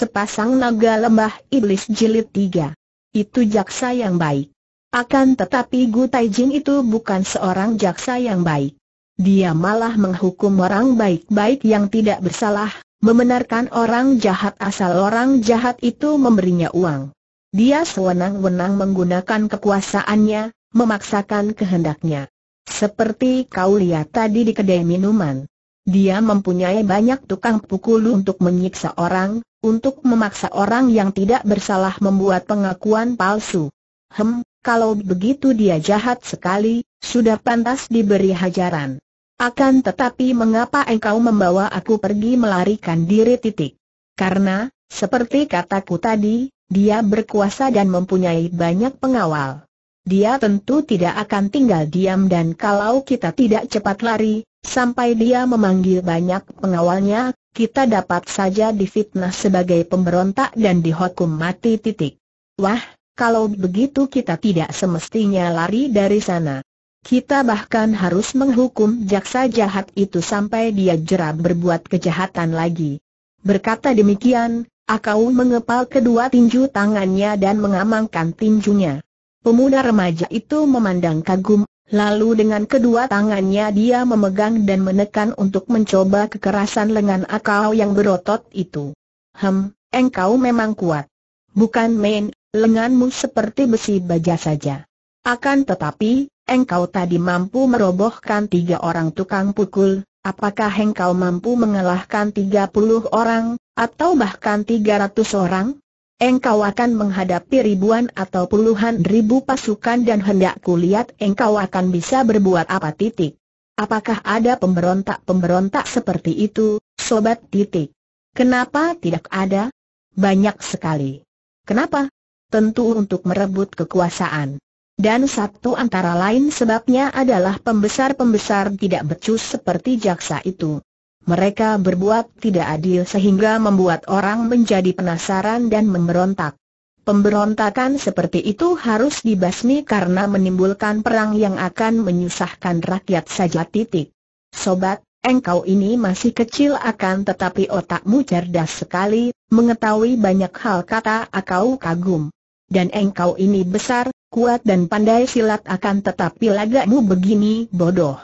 Sepasang naga lembah iblis jilid tiga. Itu jaksa yang baik. Akan tetapi Gu Taijin itu bukan seorang jaksa yang baik. Dia malah menghukum orang baik-baik yang tidak bersalah, membenarkan orang jahat asal orang jahat itu memberinya uang. Dia sewenang-wenang menggunakan kekuasaannya, memaksakan kehendaknya. Seperti kau lihat tadi di kedai minuman. Dia mempunyai banyak tukang pukul untuk menyiksa orang, untuk memaksa orang yang tidak bersalah membuat pengakuan palsu. Hem, kalau begitu dia jahat sekali, sudah pantas diberi hajaran. Akan tetapi mengapa engkau membawa aku pergi melarikan diri titik? Karena, seperti kataku tadi, dia berkuasa dan mempunyai banyak pengawal. Dia tentu tidak akan tinggal diam dan kalau kita tidak cepat lari, sampai dia memanggil banyak pengawalnya, kita dapat saja difitnah sebagai pemberontak dan dihukum mati titik. Wah, kalau begitu kita tidak semestinya lari dari sana. Kita bahkan harus menghukum jaksa jahat itu sampai dia jerah berbuat kejahatan lagi. Berkata demikian, Akau mengepal kedua tinju tangannya dan mengamankan tinjunya. Pemuda remaja itu memandang kagum, lalu dengan kedua tangannya dia memegang dan menekan untuk mencoba kekerasan lengan Akau yang berotot itu. Hem, engkau memang kuat. Bukan main, lenganmu seperti besi baja saja. Akan tetapi, engkau tadi mampu merobohkan tiga orang tukang pukul, apakah engkau mampu mengalahkan tiga puluh orang, atau bahkan tiga ratus orang? Engkau akan menghadapi ribuan atau puluhan ribu pasukan dan hendak kulihat engkau akan bisa berbuat apa titik. Apakah ada pemberontak-pemberontak seperti itu, sobat titik? Kenapa tidak ada? Banyak sekali. Kenapa? tentu untuk merebut kekuasaan. Dan satu antara lain sebabnya adalah pembesar-pembesar tidak becus seperti jaksa itu. Mereka berbuat tidak adil sehingga membuat orang menjadi penasaran dan memberontak. Pemberontakan seperti itu harus dibasmi karena menimbulkan perang yang akan menyusahkan rakyat saja titik. Sobat, engkau ini masih kecil akan tetapi otakmu cerdas sekali, mengetahui banyak hal kata akau kagum dan engkau ini besar, kuat dan pandai silat akan tetapi lagamu begini bodoh.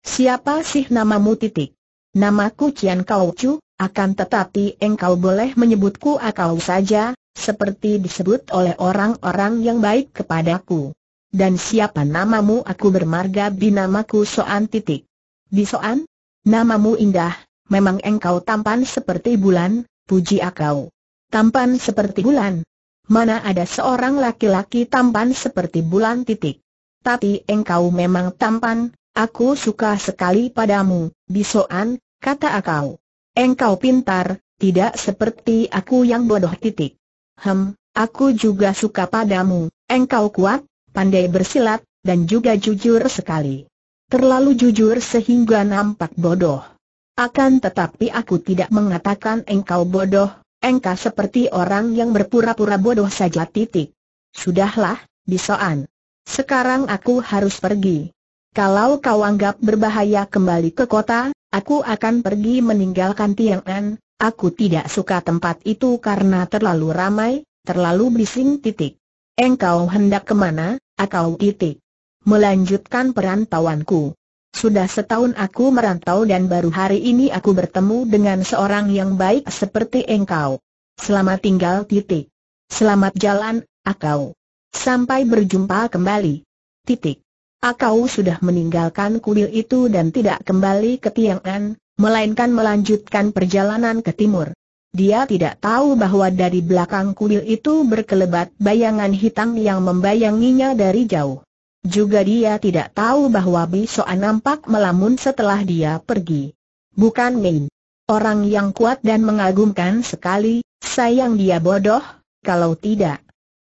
Siapa sih namamu titik? Namaku Cian Kau Chu, akan tetapi engkau boleh menyebutku akau saja, seperti disebut oleh orang-orang yang baik kepadaku. Dan siapa namamu aku bermarga binamaku Soan titik. Bisoan? Namamu indah, memang engkau tampan seperti bulan, puji akau. Tampan seperti bulan, Mana ada seorang laki-laki tampan seperti bulan titik. Tapi engkau memang tampan, aku suka sekali padamu, bisoan, kata akau. Engkau pintar, tidak seperti aku yang bodoh titik. Hem, aku juga suka padamu, engkau kuat, pandai bersilat, dan juga jujur sekali. Terlalu jujur sehingga nampak bodoh. Akan tetapi aku tidak mengatakan engkau bodoh, Engkau seperti orang yang berpura-pura bodoh saja titik. Sudahlah, bisoan. Sekarang aku harus pergi. Kalau kau anggap berbahaya kembali ke kota, aku akan pergi meninggalkan Tiangan. Aku tidak suka tempat itu karena terlalu ramai, terlalu bising titik. Engkau hendak ke mana, akau titik? Melanjutkan perantauanku. Sudah setahun aku merantau dan baru hari ini aku bertemu dengan seorang yang baik seperti engkau. Selamat tinggal titik. Selamat jalan, akau. Sampai berjumpa kembali. Titik. Akau sudah meninggalkan kuil itu dan tidak kembali ke Tiangan, melainkan melanjutkan perjalanan ke timur. Dia tidak tahu bahwa dari belakang kuil itu berkelebat bayangan hitam yang membayanginya dari jauh. Juga dia tidak tahu bahwa Bisoan nampak melamun setelah dia pergi. Bukan main. Orang yang kuat dan mengagumkan sekali, sayang dia bodoh, kalau tidak.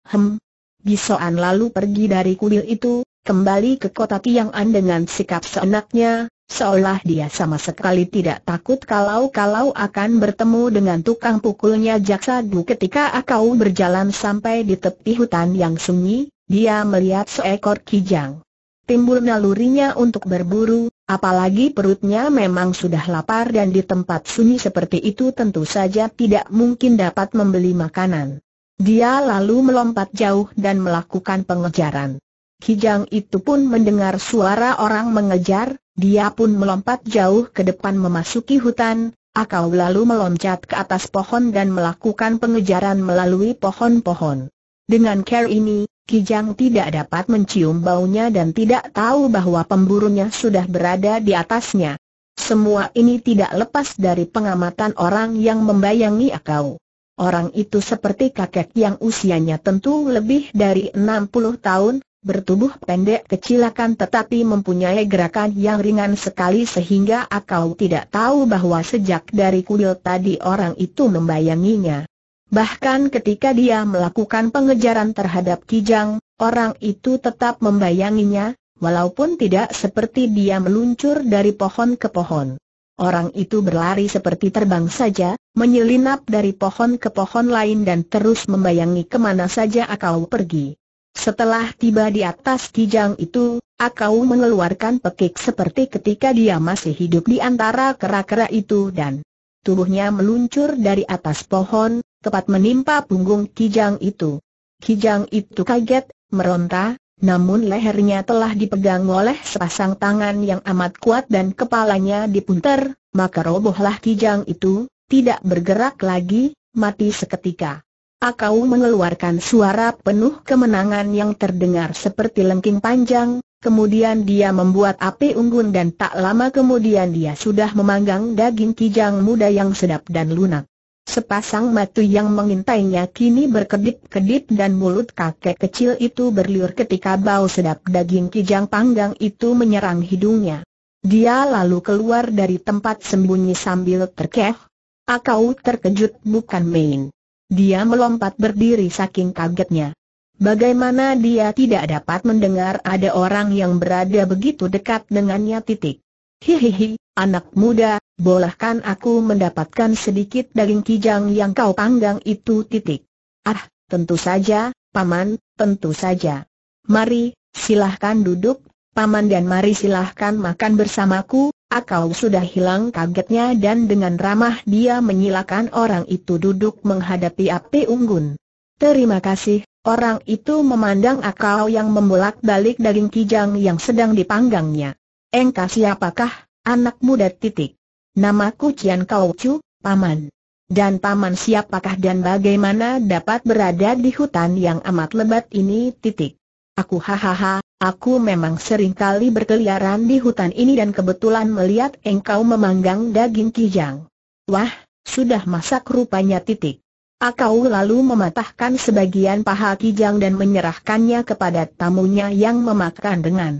Hem. Bisoan lalu pergi dari kuil itu, kembali ke kota Tiangan dengan sikap seenaknya, seolah dia sama sekali tidak takut kalau-kalau akan bertemu dengan tukang pukulnya Jaksa Du ketika Akau berjalan sampai di tepi hutan yang sunyi, dia melihat seekor kijang. timbul nalurinya untuk berburu, apalagi perutnya memang sudah lapar dan di tempat sunyi seperti itu tentu saja tidak mungkin dapat membeli makanan. Dia lalu melompat jauh dan melakukan pengejaran. Kijang itu pun mendengar suara orang mengejar, dia pun melompat jauh ke depan memasuki hutan, akau lalu meloncat ke atas pohon dan melakukan pengejaran melalui pohon-pohon. Dengan care ini, Kijang tidak dapat mencium baunya dan tidak tahu bahwa pemburunya sudah berada di atasnya. Semua ini tidak lepas dari pengamatan orang yang membayangi akau. Orang itu seperti kakek yang usianya tentu lebih dari 60 tahun, bertubuh pendek kecilakan tetapi mempunyai gerakan yang ringan sekali sehingga akau tidak tahu bahwa sejak dari kuil tadi orang itu membayanginya. Bahkan ketika dia melakukan pengejaran terhadap Kijang, orang itu tetap membayanginya, walaupun tidak seperti dia meluncur dari pohon ke pohon. Orang itu berlari seperti terbang saja, menyelinap dari pohon ke pohon lain dan terus membayangi ke mana saja Akau pergi. Setelah tiba di atas Kijang itu, Akau mengeluarkan pekik seperti ketika dia masih hidup di antara kera-kera itu dan tubuhnya meluncur dari atas pohon, tepat menimpa punggung Kijang itu. Kijang itu kaget, meronta, namun lehernya telah dipegang oleh sepasang tangan yang amat kuat dan kepalanya dipunter, maka robohlah Kijang itu, tidak bergerak lagi, mati seketika. Akau mengeluarkan suara penuh kemenangan yang terdengar seperti lengking panjang, kemudian dia membuat api unggun dan tak lama kemudian dia sudah memanggang daging kijang muda yang sedap dan lunak. Sepasang mata yang mengintainya kini berkedip-kedip dan mulut kakek kecil itu berliur ketika bau sedap daging kijang panggang itu menyerang hidungnya. Dia lalu keluar dari tempat sembunyi sambil terkeh. Akau terkejut bukan main. Dia melompat berdiri saking kagetnya. Bagaimana dia tidak dapat mendengar ada orang yang berada begitu dekat dengannya titik. Hihihi, anak muda, bolehkan aku mendapatkan sedikit daging kijang yang kau panggang itu titik. Ah, tentu saja, paman, tentu saja. Mari, silahkan duduk, paman dan mari silahkan makan bersamaku, akau sudah hilang kagetnya dan dengan ramah dia menyilakan orang itu duduk menghadapi api unggun. Terima kasih, orang itu memandang akau yang membolak-balik daging kijang yang sedang dipanggangnya. Engkau siapakah, anak muda titik. Namaku Cian Kau Chu, Paman. Dan Paman siapakah dan bagaimana dapat berada di hutan yang amat lebat ini titik. Aku hahaha, aku memang sering kali berkeliaran di hutan ini dan kebetulan melihat engkau memanggang daging kijang. Wah, sudah masak rupanya titik. Akau lalu mematahkan sebagian paha kijang dan menyerahkannya kepada tamunya yang memakan dengan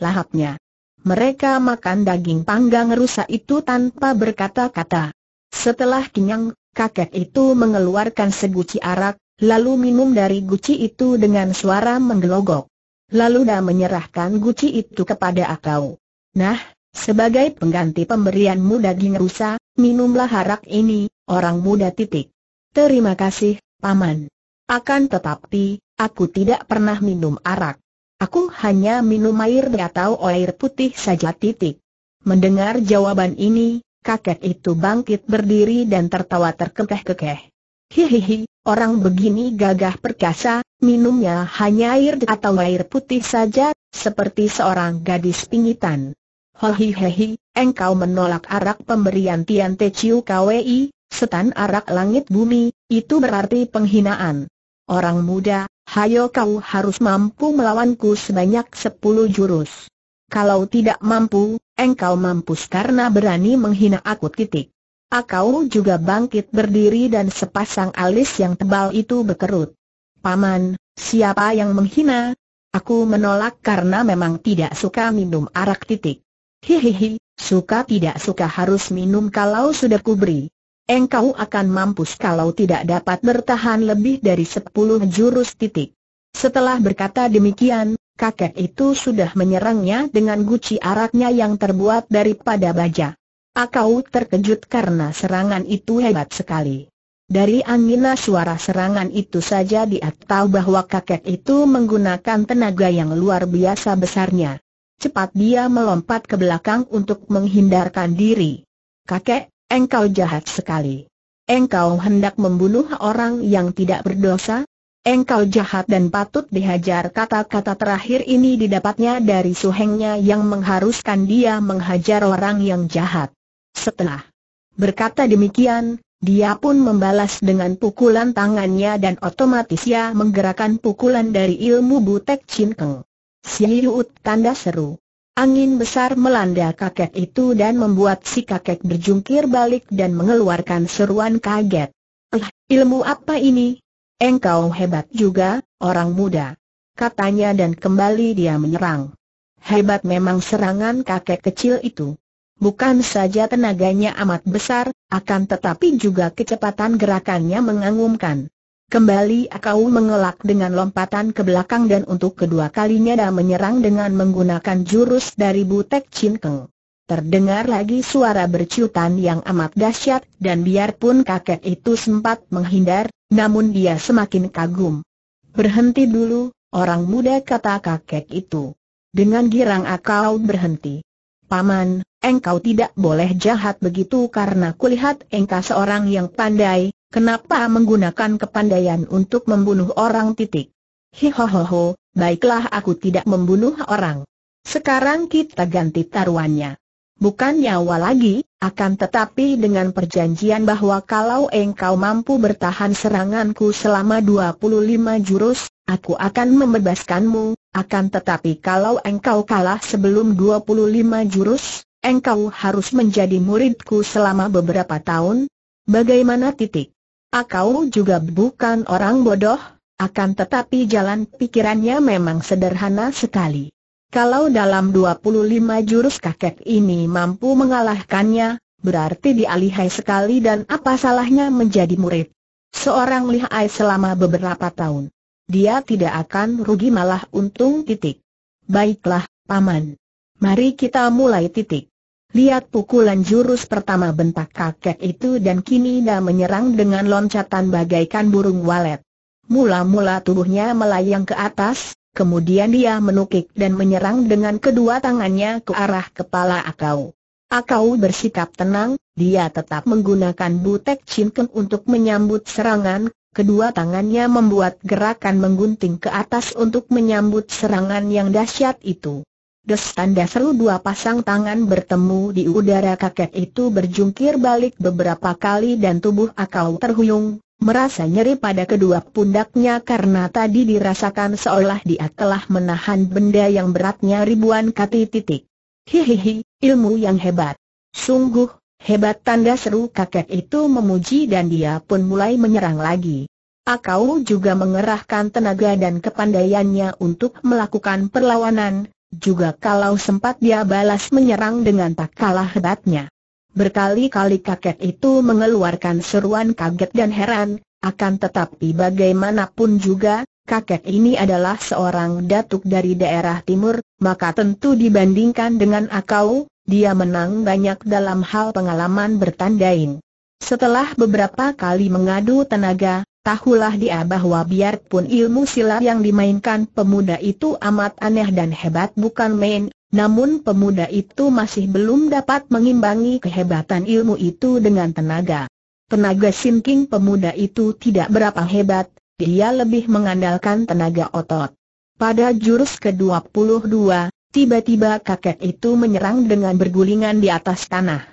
lahapnya. Mereka makan daging panggang rusa itu tanpa berkata-kata. Setelah kenyang, kakek itu mengeluarkan seguci arak, lalu minum dari guci itu dengan suara menggelogok. Lalu dah menyerahkan guci itu kepada Akau. Nah, sebagai pengganti pemberianmu daging rusa, minumlah arak ini, orang muda titik. Terima kasih, Paman. Akan tetapi, aku tidak pernah minum arak. Aku hanya minum air atau air putih saja titik. Mendengar jawaban ini, kakek itu bangkit berdiri dan tertawa terkekeh-kekeh. Hihihi, orang begini gagah perkasa, minumnya hanya air atau air putih saja, seperti seorang gadis pingitan. Hohihehi, engkau menolak arak pemberian Tian Te Chiu KWI, setan arak langit bumi, itu berarti penghinaan. Orang muda, Hayo kau harus mampu melawanku sebanyak sepuluh jurus. Kalau tidak mampu, engkau mampus karena berani menghina aku titik. Akau juga bangkit berdiri dan sepasang alis yang tebal itu berkerut. Paman, siapa yang menghina? Aku menolak karena memang tidak suka minum arak titik. Hihihi, suka tidak suka harus minum kalau sudah kuberi. Engkau akan mampus kalau tidak dapat bertahan lebih dari sepuluh jurus titik. Setelah berkata demikian, kakek itu sudah menyerangnya dengan guci araknya yang terbuat daripada baja. Akau terkejut karena serangan itu hebat sekali. Dari angina suara serangan itu saja dia tahu bahwa kakek itu menggunakan tenaga yang luar biasa besarnya. cepat dia melompat ke belakang untuk menghindarkan diri. Kakek, engkau jahat sekali. Engkau hendak membunuh orang yang tidak berdosa? Engkau jahat dan patut dihajar kata-kata terakhir ini didapatnya dari suhengnya yang mengharuskan dia menghajar orang yang jahat. Setelah berkata demikian, dia pun membalas dengan pukulan tangannya dan otomatis ia menggerakkan pukulan dari ilmu butek Chin Keng. Siut tanda seru. Angin besar melanda kakek itu dan membuat si kakek berjungkir balik dan mengeluarkan seruan kaget. Eh, ilmu apa ini? Engkau hebat juga, orang muda. Katanya dan kembali dia menyerang. Hebat memang serangan kakek kecil itu. Bukan saja tenaganya amat besar, akan tetapi juga kecepatan gerakannya mengagumkan. Kembali Akau mengelak dengan lompatan ke belakang dan untuk kedua kalinya dah menyerang dengan menggunakan jurus dari Butek Chin Keng. Terdengar lagi suara berciutan yang amat dahsyat dan biarpun kakek itu sempat menghindar, namun dia semakin kagum. Berhenti dulu, orang muda kata kakek itu. Dengan girang Akau berhenti. Paman, engkau tidak boleh jahat begitu karena kulihat engkau seorang yang pandai, kenapa menggunakan kepandaian untuk membunuh orang titik. Hihohoho, baiklah aku tidak membunuh orang. Sekarang kita ganti taruhannya. Bukan nyawa lagi, akan tetapi dengan perjanjian bahwa kalau engkau mampu bertahan seranganku selama 25 jurus, aku akan membebaskanmu, akan tetapi kalau engkau kalah sebelum 25 jurus, engkau harus menjadi muridku selama beberapa tahun? Bagaimana titik? Akau juga bukan orang bodoh, akan tetapi jalan pikirannya memang sederhana sekali. Kalau dalam 25 jurus kakek ini mampu mengalahkannya, berarti dialihai sekali dan apa salahnya menjadi murid. Seorang lihai selama beberapa tahun dia tidak akan rugi malah untung titik. Baiklah, Paman. Mari kita mulai titik. Lihat pukulan jurus pertama bentak kakek itu dan kini dah menyerang dengan loncatan bagaikan burung walet. Mula-mula tubuhnya melayang ke atas, kemudian dia menukik dan menyerang dengan kedua tangannya ke arah kepala Akau. Akau bersikap tenang, dia tetap menggunakan butek cincin untuk menyambut serangan, kedua tangannya membuat gerakan menggunting ke atas untuk menyambut serangan yang dahsyat itu. Des tanda seru dua pasang tangan bertemu di udara kakek itu berjungkir balik beberapa kali dan tubuh akal terhuyung, merasa nyeri pada kedua pundaknya karena tadi dirasakan seolah dia telah menahan benda yang beratnya ribuan kati titik. Hihihi, ilmu yang hebat. Sungguh, Hebat tanda seru kakek itu memuji dan dia pun mulai menyerang lagi. Akau juga mengerahkan tenaga dan kepandaiannya untuk melakukan perlawanan, juga kalau sempat dia balas menyerang dengan tak kalah hebatnya. Berkali-kali kakek itu mengeluarkan seruan kaget dan heran, akan tetapi bagaimanapun juga, kakek ini adalah seorang datuk dari daerah timur, maka tentu dibandingkan dengan Akau, dia menang banyak dalam hal pengalaman bertandain. Setelah beberapa kali mengadu tenaga, tahulah dia bahwa biarpun ilmu silat yang dimainkan pemuda itu amat aneh dan hebat bukan main, namun pemuda itu masih belum dapat mengimbangi kehebatan ilmu itu dengan tenaga. Tenaga sinking pemuda itu tidak berapa hebat, dia lebih mengandalkan tenaga otot. Pada jurus ke-22, Tiba-tiba kakek itu menyerang dengan bergulingan di atas tanah.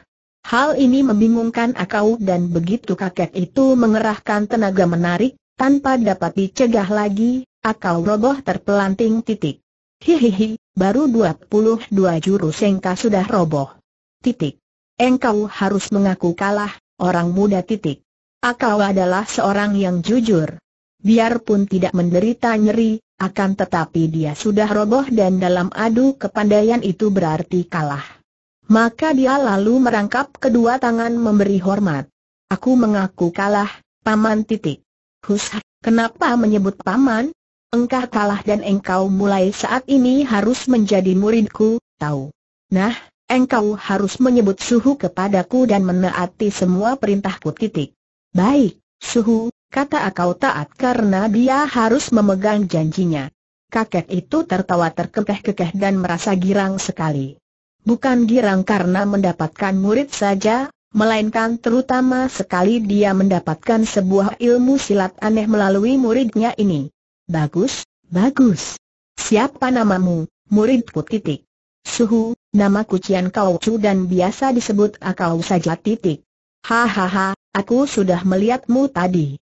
Hal ini membingungkan Akau dan begitu kakek itu mengerahkan tenaga menarik, tanpa dapat dicegah lagi, Akau roboh terpelanting titik. Hihihi, baru 22 jurus engkau sudah roboh. Titik. Engkau harus mengaku kalah, orang muda titik. Akau adalah seorang yang jujur. Biarpun tidak menderita nyeri, akan tetapi dia sudah roboh dan dalam adu kepandaian itu berarti kalah. Maka dia lalu merangkap kedua tangan memberi hormat. Aku mengaku kalah, paman titik. Hus, kenapa menyebut paman? Engkau kalah dan engkau mulai saat ini harus menjadi muridku, tahu. Nah, engkau harus menyebut suhu kepadaku dan menaati semua perintahku titik. Baik, suhu, kata Akau taat karena dia harus memegang janjinya. Kakek itu tertawa terkekeh-kekeh dan merasa girang sekali. Bukan girang karena mendapatkan murid saja, melainkan terutama sekali dia mendapatkan sebuah ilmu silat aneh melalui muridnya ini. Bagus, bagus. Siapa namamu, muridku titik. Suhu, nama kucian Kau Chu dan biasa disebut Akau saja titik. Hahaha, aku sudah melihatmu tadi.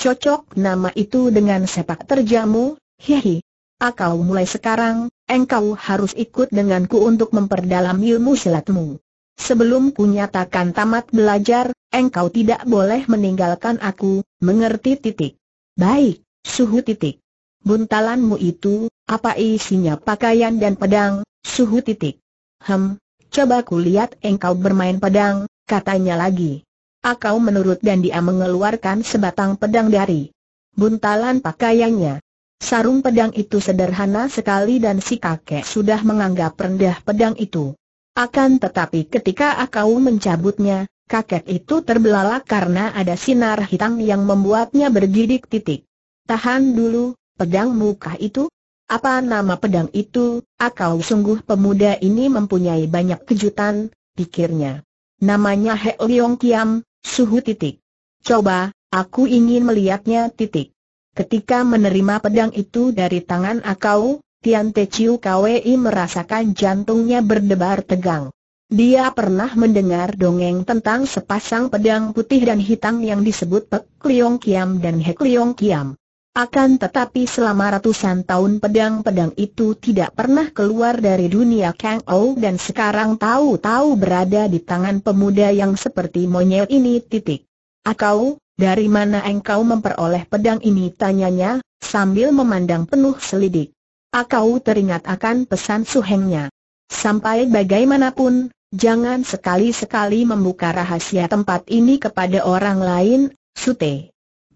Cocok nama itu dengan sepak terjamu, hihi. Akau mulai sekarang, engkau harus ikut denganku untuk memperdalam ilmu silatmu. Sebelum kunyatakan tamat belajar, engkau tidak boleh meninggalkan aku, mengerti titik. Baik, suhu titik. Buntalanmu itu, apa isinya pakaian dan pedang, suhu titik. Hem, coba kulihat engkau bermain pedang, katanya lagi. Akau menurut dan dia mengeluarkan sebatang pedang dari buntalan pakaiannya. Sarung pedang itu sederhana sekali dan si kakek sudah menganggap rendah pedang itu. Akan tetapi ketika Akau mencabutnya, kakek itu terbelalak karena ada sinar hitam yang membuatnya bergidik titik. Tahan dulu, pedang muka itu? Apa nama pedang itu? Akau sungguh pemuda ini mempunyai banyak kejutan, pikirnya. Namanya He Leong Kiam, suhu titik. Coba, aku ingin melihatnya titik. Ketika menerima pedang itu dari tangan Akau, Tian Te Chiu Kwei merasakan jantungnya berdebar tegang. Dia pernah mendengar dongeng tentang sepasang pedang putih dan hitam yang disebut Pek Kliong Kiam dan Hek Kliong Kiam. Akan tetapi selama ratusan tahun pedang-pedang itu tidak pernah keluar dari dunia Kang Ou dan sekarang tahu-tahu berada di tangan pemuda yang seperti monyet ini titik. Akau, dari mana engkau memperoleh pedang ini? Tanyanya, sambil memandang penuh selidik. Akau teringat akan pesan suhengnya. Sampai bagaimanapun, jangan sekali-sekali membuka rahasia tempat ini kepada orang lain, Sute.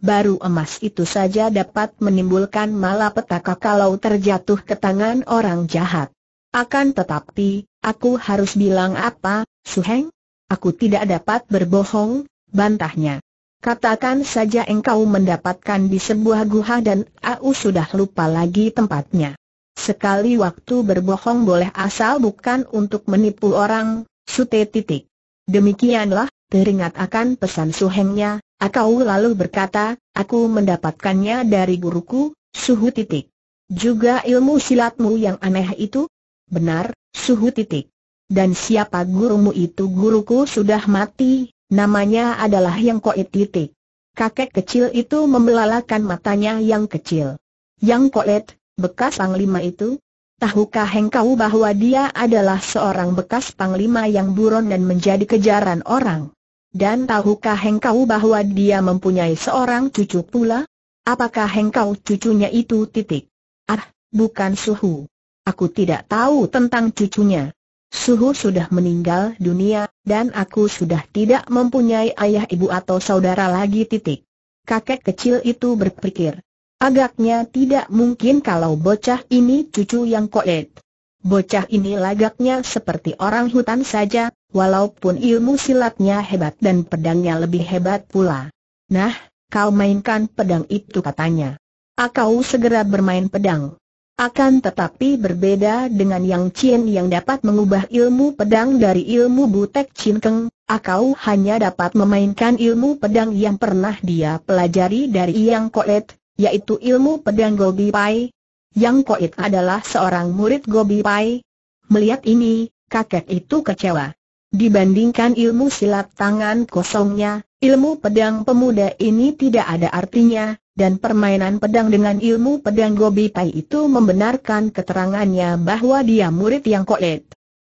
Baru emas itu saja dapat menimbulkan malapetaka kalau terjatuh ke tangan orang jahat. Akan tetapi, aku harus bilang apa, Suheng? Aku tidak dapat berbohong, bantahnya. Katakan saja engkau mendapatkan di sebuah guha dan aku sudah lupa lagi tempatnya. Sekali waktu berbohong boleh asal bukan untuk menipu orang, sute titik. Demikianlah, teringat akan pesan suhengnya, Akau lalu berkata, aku mendapatkannya dari guruku, suhu titik. Juga ilmu silatmu yang aneh itu? Benar, suhu titik. Dan siapa gurumu itu guruku sudah mati, Namanya adalah Yang Koit titik. Kakek kecil itu membelalakan matanya yang kecil. Yang Koit, bekas panglima itu? Tahukah engkau bahwa dia adalah seorang bekas panglima yang buron dan menjadi kejaran orang? Dan tahukah engkau bahwa dia mempunyai seorang cucu pula? Apakah engkau cucunya itu titik? Ah, bukan suhu. Aku tidak tahu tentang cucunya. Suhu sudah meninggal dunia, dan aku sudah tidak mempunyai ayah ibu atau saudara lagi titik. Kakek kecil itu berpikir. Agaknya tidak mungkin kalau bocah ini cucu yang koet. Bocah ini lagaknya seperti orang hutan saja, walaupun ilmu silatnya hebat dan pedangnya lebih hebat pula. Nah, kau mainkan pedang itu katanya. Akau segera bermain pedang. Akan tetapi berbeda dengan Yang Chin yang dapat mengubah ilmu pedang dari ilmu butek Chin Keng, Akau hanya dapat memainkan ilmu pedang yang pernah dia pelajari dari Yang Koet, yaitu ilmu pedang Gobi Pai. Yang Koet adalah seorang murid Gobi Pai. Melihat ini, kakek itu kecewa. Dibandingkan ilmu silat tangan kosongnya, ilmu pedang pemuda ini tidak ada artinya, dan permainan pedang dengan ilmu pedang Gobi Pai itu membenarkan keterangannya bahwa dia murid yang koet.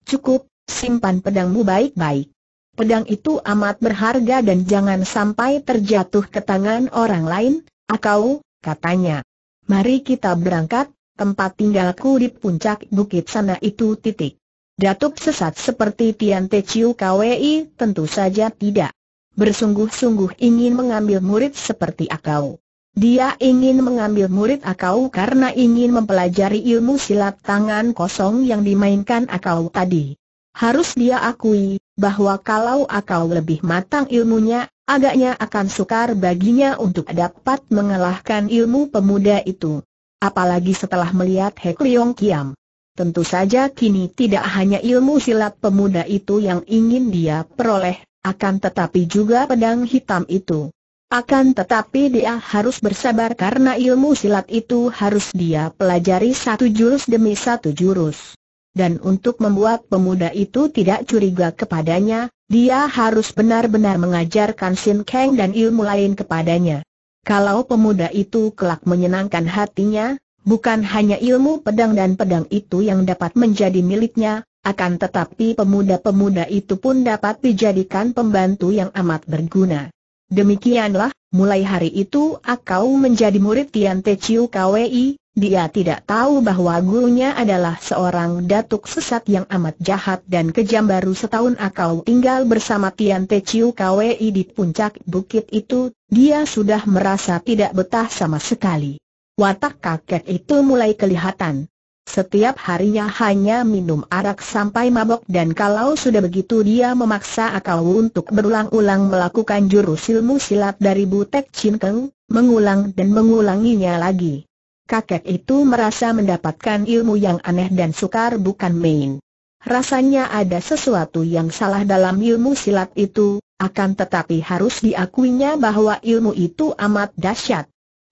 Cukup, simpan pedangmu baik-baik. Pedang itu amat berharga dan jangan sampai terjatuh ke tangan orang lain, akau, katanya. Mari kita berangkat, tempat tinggalku di puncak bukit sana itu titik. Datuk sesat seperti Tian Te Chiu Kwei tentu saja tidak. Bersungguh-sungguh ingin mengambil murid seperti akau. Dia ingin mengambil murid Akau karena ingin mempelajari ilmu silat tangan kosong yang dimainkan Akau tadi. Harus dia akui, bahwa kalau Akau lebih matang ilmunya, agaknya akan sukar baginya untuk dapat mengalahkan ilmu pemuda itu. apalagi setelah melihat Hek Leong Kiam. Tentu saja kini tidak hanya ilmu silat pemuda itu yang ingin dia peroleh, akan tetapi juga pedang hitam itu. Akan tetapi dia harus bersabar karena ilmu silat itu harus dia pelajari satu jurus demi satu jurus. Dan untuk membuat pemuda itu tidak curiga kepadanya, dia harus benar-benar mengajarkan Sin Kang dan ilmu lain kepadanya. Kalau pemuda itu kelak menyenangkan hatinya, bukan hanya ilmu pedang dan pedang itu yang dapat menjadi miliknya, akan tetapi pemuda-pemuda itu pun dapat dijadikan pembantu yang amat berguna. Demikianlah, mulai hari itu Akau menjadi murid Tian Te Chiu KWI, dia tidak tahu bahwa gurunya adalah seorang datuk sesat yang amat jahat dan kejam baru setahun Akau tinggal bersama Tian Te Chiu KWI di puncak bukit itu, dia sudah merasa tidak betah sama sekali. Watak kakek itu mulai kelihatan. Setiap harinya hanya minum arak sampai mabok dan kalau sudah begitu dia memaksa akal untuk berulang-ulang melakukan jurus ilmu silat dari Butek Chin Keng, mengulang dan mengulanginya lagi. Kakek itu merasa mendapatkan ilmu yang aneh dan sukar bukan main. Rasanya ada sesuatu yang salah dalam ilmu silat itu, akan tetapi harus diakuinya bahwa ilmu itu amat dahsyat.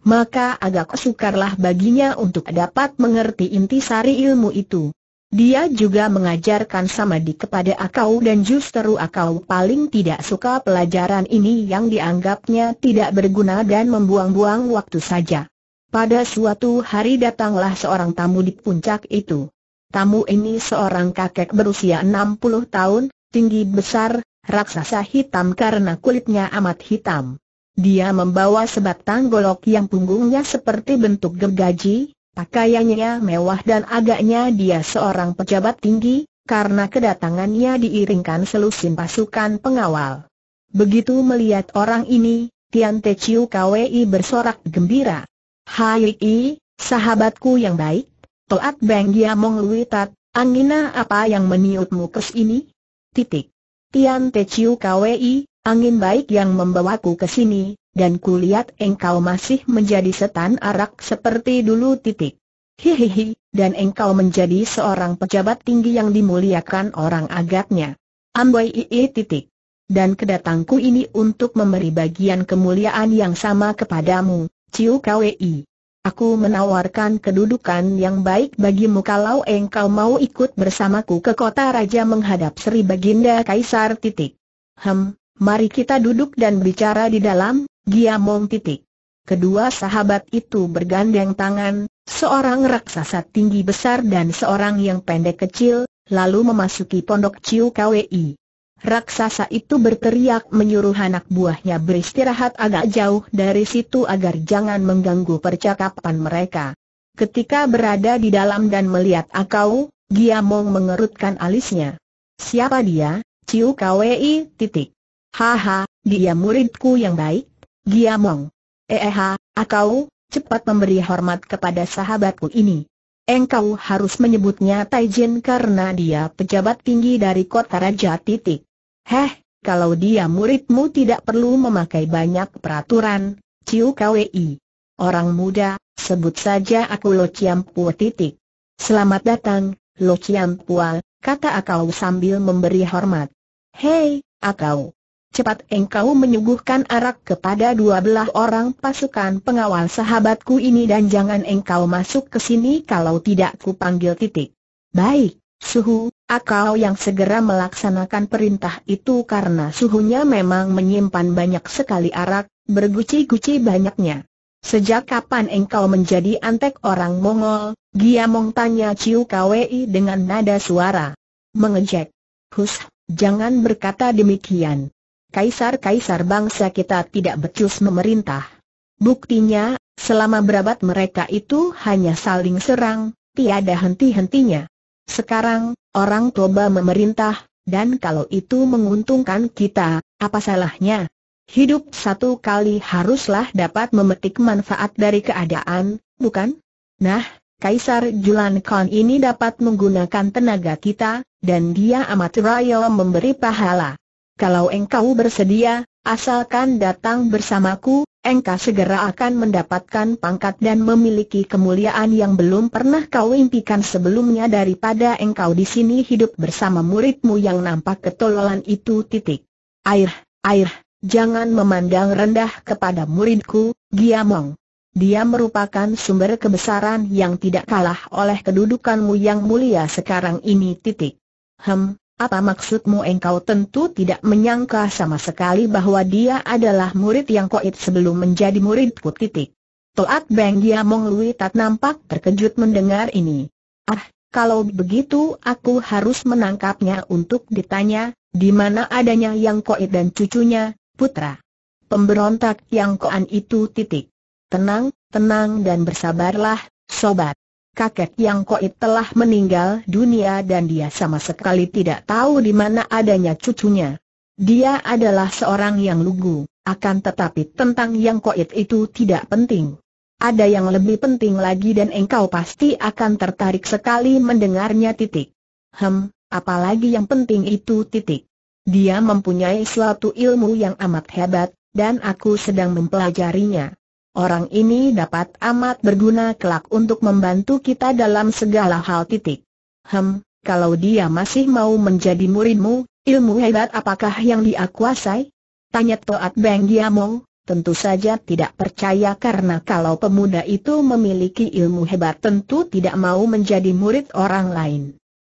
Maka agak sukarlah baginya untuk dapat mengerti intisari ilmu itu. Dia juga mengajarkan sama di kepada Akau dan justru Akau paling tidak suka pelajaran ini yang dianggapnya tidak berguna dan membuang-buang waktu saja. Pada suatu hari datanglah seorang tamu di puncak itu. Tamu ini seorang kakek berusia 60 tahun, tinggi besar, raksasa hitam karena kulitnya amat hitam. Dia membawa sebatang golok yang punggungnya seperti bentuk gergaji, pakaiannya mewah dan agaknya dia seorang pejabat tinggi, karena kedatangannya diiringkan selusin pasukan pengawal. Begitu melihat orang ini, Tian Te Chiu KWI bersorak gembira. Hai sahabatku yang baik, Toat Beng Giamong Luitat, angina apa yang meniupmu ke sini? Titik. Tian Te Chiu KWI, angin baik yang membawaku ke sini, dan kulihat engkau masih menjadi setan arak seperti dulu titik. Hihihi, dan engkau menjadi seorang pejabat tinggi yang dimuliakan orang agaknya. Amboi ii titik. Dan kedatangku ini untuk memberi bagian kemuliaan yang sama kepadamu, Ciu KWI. Aku menawarkan kedudukan yang baik bagimu kalau engkau mau ikut bersamaku ke kota raja menghadap Sri Baginda Kaisar titik. Hem, mari kita duduk dan bicara di dalam, Giamong titik. Kedua sahabat itu bergandeng tangan, seorang raksasa tinggi besar dan seorang yang pendek kecil, lalu memasuki pondok Ciu KWI. Raksasa itu berteriak menyuruh anak buahnya beristirahat agak jauh dari situ agar jangan mengganggu percakapan mereka. Ketika berada di dalam dan melihat Akau, Giamong mengerutkan alisnya. Siapa dia? Ciu KWI titik. Haha, dia muridku yang baik, Giamong. Eeha, Akau, cepat memberi hormat kepada sahabatku ini. Engkau harus menyebutnya Taijin karena dia pejabat tinggi dari kota Raja titik. Heh, kalau dia muridmu tidak perlu memakai banyak peraturan, Ciu KWI. Orang muda, sebut saja aku Lo Pua titik. Selamat datang, Lo Pua, kata Akau sambil memberi hormat. Hei, Akau. Cepat engkau menyuguhkan arak kepada dua belah orang pasukan pengawal sahabatku ini dan jangan engkau masuk ke sini kalau tidak kupanggil titik. Baik, Suhu, Akau yang segera melaksanakan perintah itu karena suhunya memang menyimpan banyak sekali arak, berguci-guci banyaknya. Sejak kapan engkau menjadi antek orang Mongol? Giamong tanya Ciu Kwei dengan nada suara. Mengejek. Hus, jangan berkata demikian. Kaisar-kaisar bangsa kita tidak becus memerintah. Buktinya, selama berabad mereka itu hanya saling serang, tiada henti-hentinya. Sekarang, orang coba memerintah, dan kalau itu menguntungkan kita, apa salahnya? Hidup satu kali haruslah dapat memetik manfaat dari keadaan, bukan? Nah, Kaisar Julan Khan ini dapat menggunakan tenaga kita, dan dia amat raya memberi pahala. Kalau engkau bersedia, Asalkan datang bersamaku, engkau segera akan mendapatkan pangkat dan memiliki kemuliaan yang belum pernah kau impikan sebelumnya daripada engkau di sini hidup bersama muridmu yang nampak ketololan itu titik. Air, air, jangan memandang rendah kepada muridku, Giamong. Dia merupakan sumber kebesaran yang tidak kalah oleh kedudukanmu yang mulia sekarang ini titik. Hem, apa maksudmu engkau tentu tidak menyangka sama sekali bahwa dia adalah murid yang koit sebelum menjadi muridku titik. Toat Beng Giamong Lui tak nampak terkejut mendengar ini. Ah, kalau begitu aku harus menangkapnya untuk ditanya, di mana adanya yang koit dan cucunya, putra. Pemberontak yang koan itu titik. Tenang, tenang dan bersabarlah, sobat kakek yang koit telah meninggal dunia dan dia sama sekali tidak tahu di mana adanya cucunya. Dia adalah seorang yang lugu, akan tetapi tentang yang koit itu tidak penting. Ada yang lebih penting lagi dan engkau pasti akan tertarik sekali mendengarnya titik. Hem, apalagi yang penting itu titik. Dia mempunyai suatu ilmu yang amat hebat, dan aku sedang mempelajarinya. Orang ini dapat amat berguna kelak untuk membantu kita dalam segala hal titik. Hem, kalau dia masih mau menjadi muridmu, ilmu hebat apakah yang dia kuasai? Tanya Toat Beng Giamong, tentu saja tidak percaya karena kalau pemuda itu memiliki ilmu hebat tentu tidak mau menjadi murid orang lain.